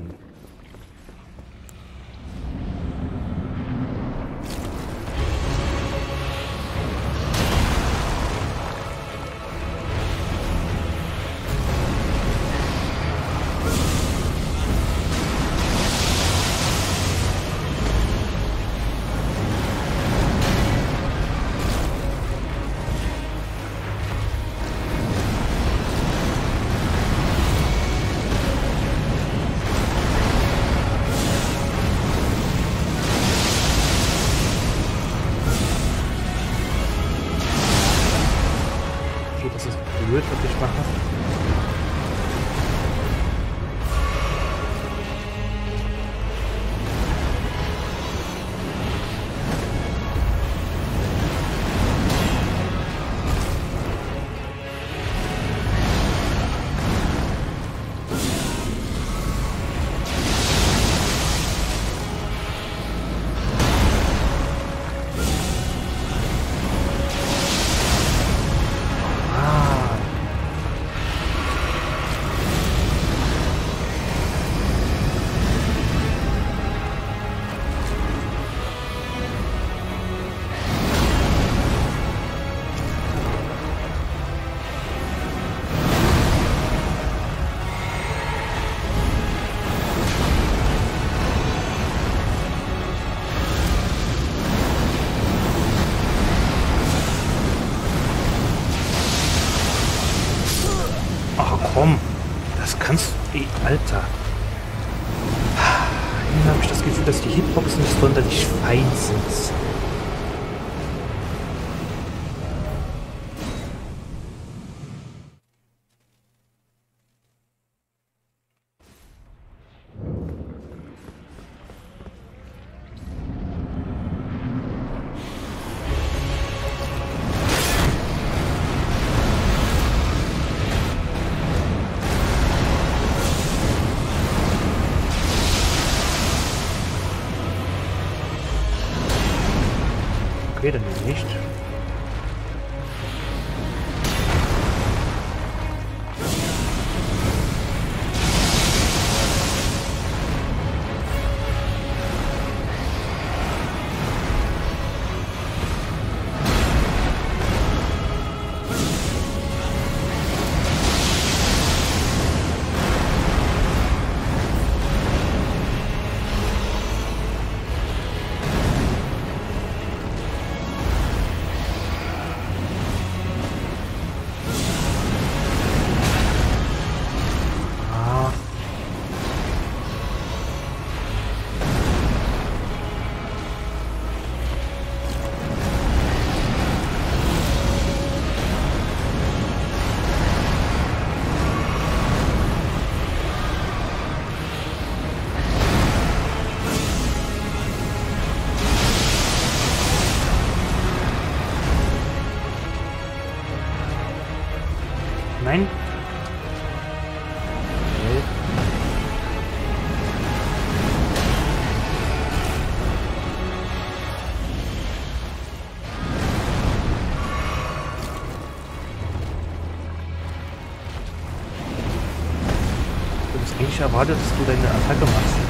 Erwartet, dass du deine Attacke machst.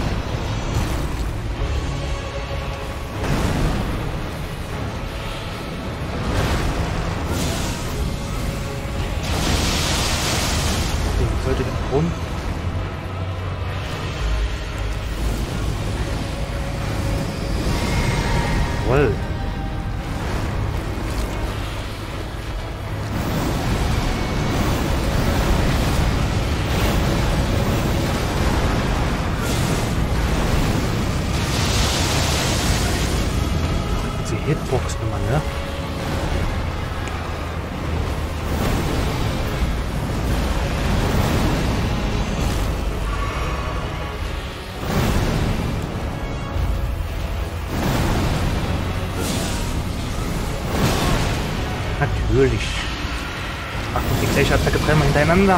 能的。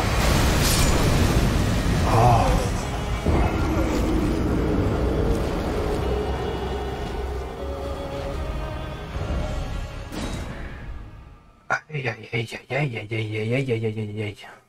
哦。哎呀呀呀呀呀呀呀呀呀呀呀呀呀呀！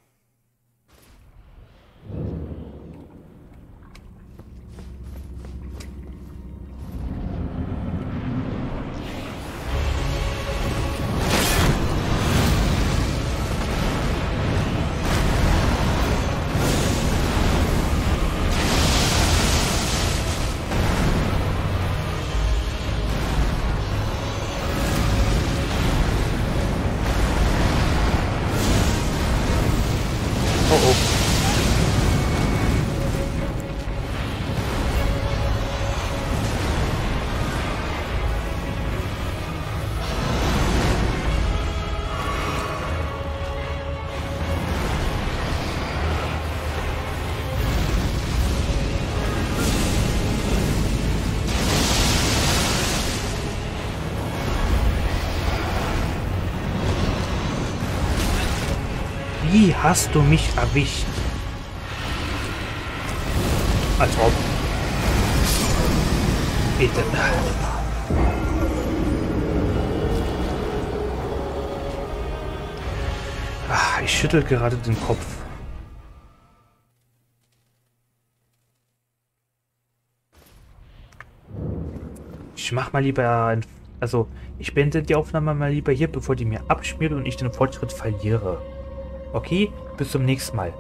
Hast du mich erwischt? Als ob. Bitte. Ah, Ich schüttel gerade den Kopf. Ich mach mal lieber ein... Also, ich beende die Aufnahme mal lieber hier, bevor die mir abschmiert und ich den Fortschritt verliere. Okay, bis zum nächsten Mal.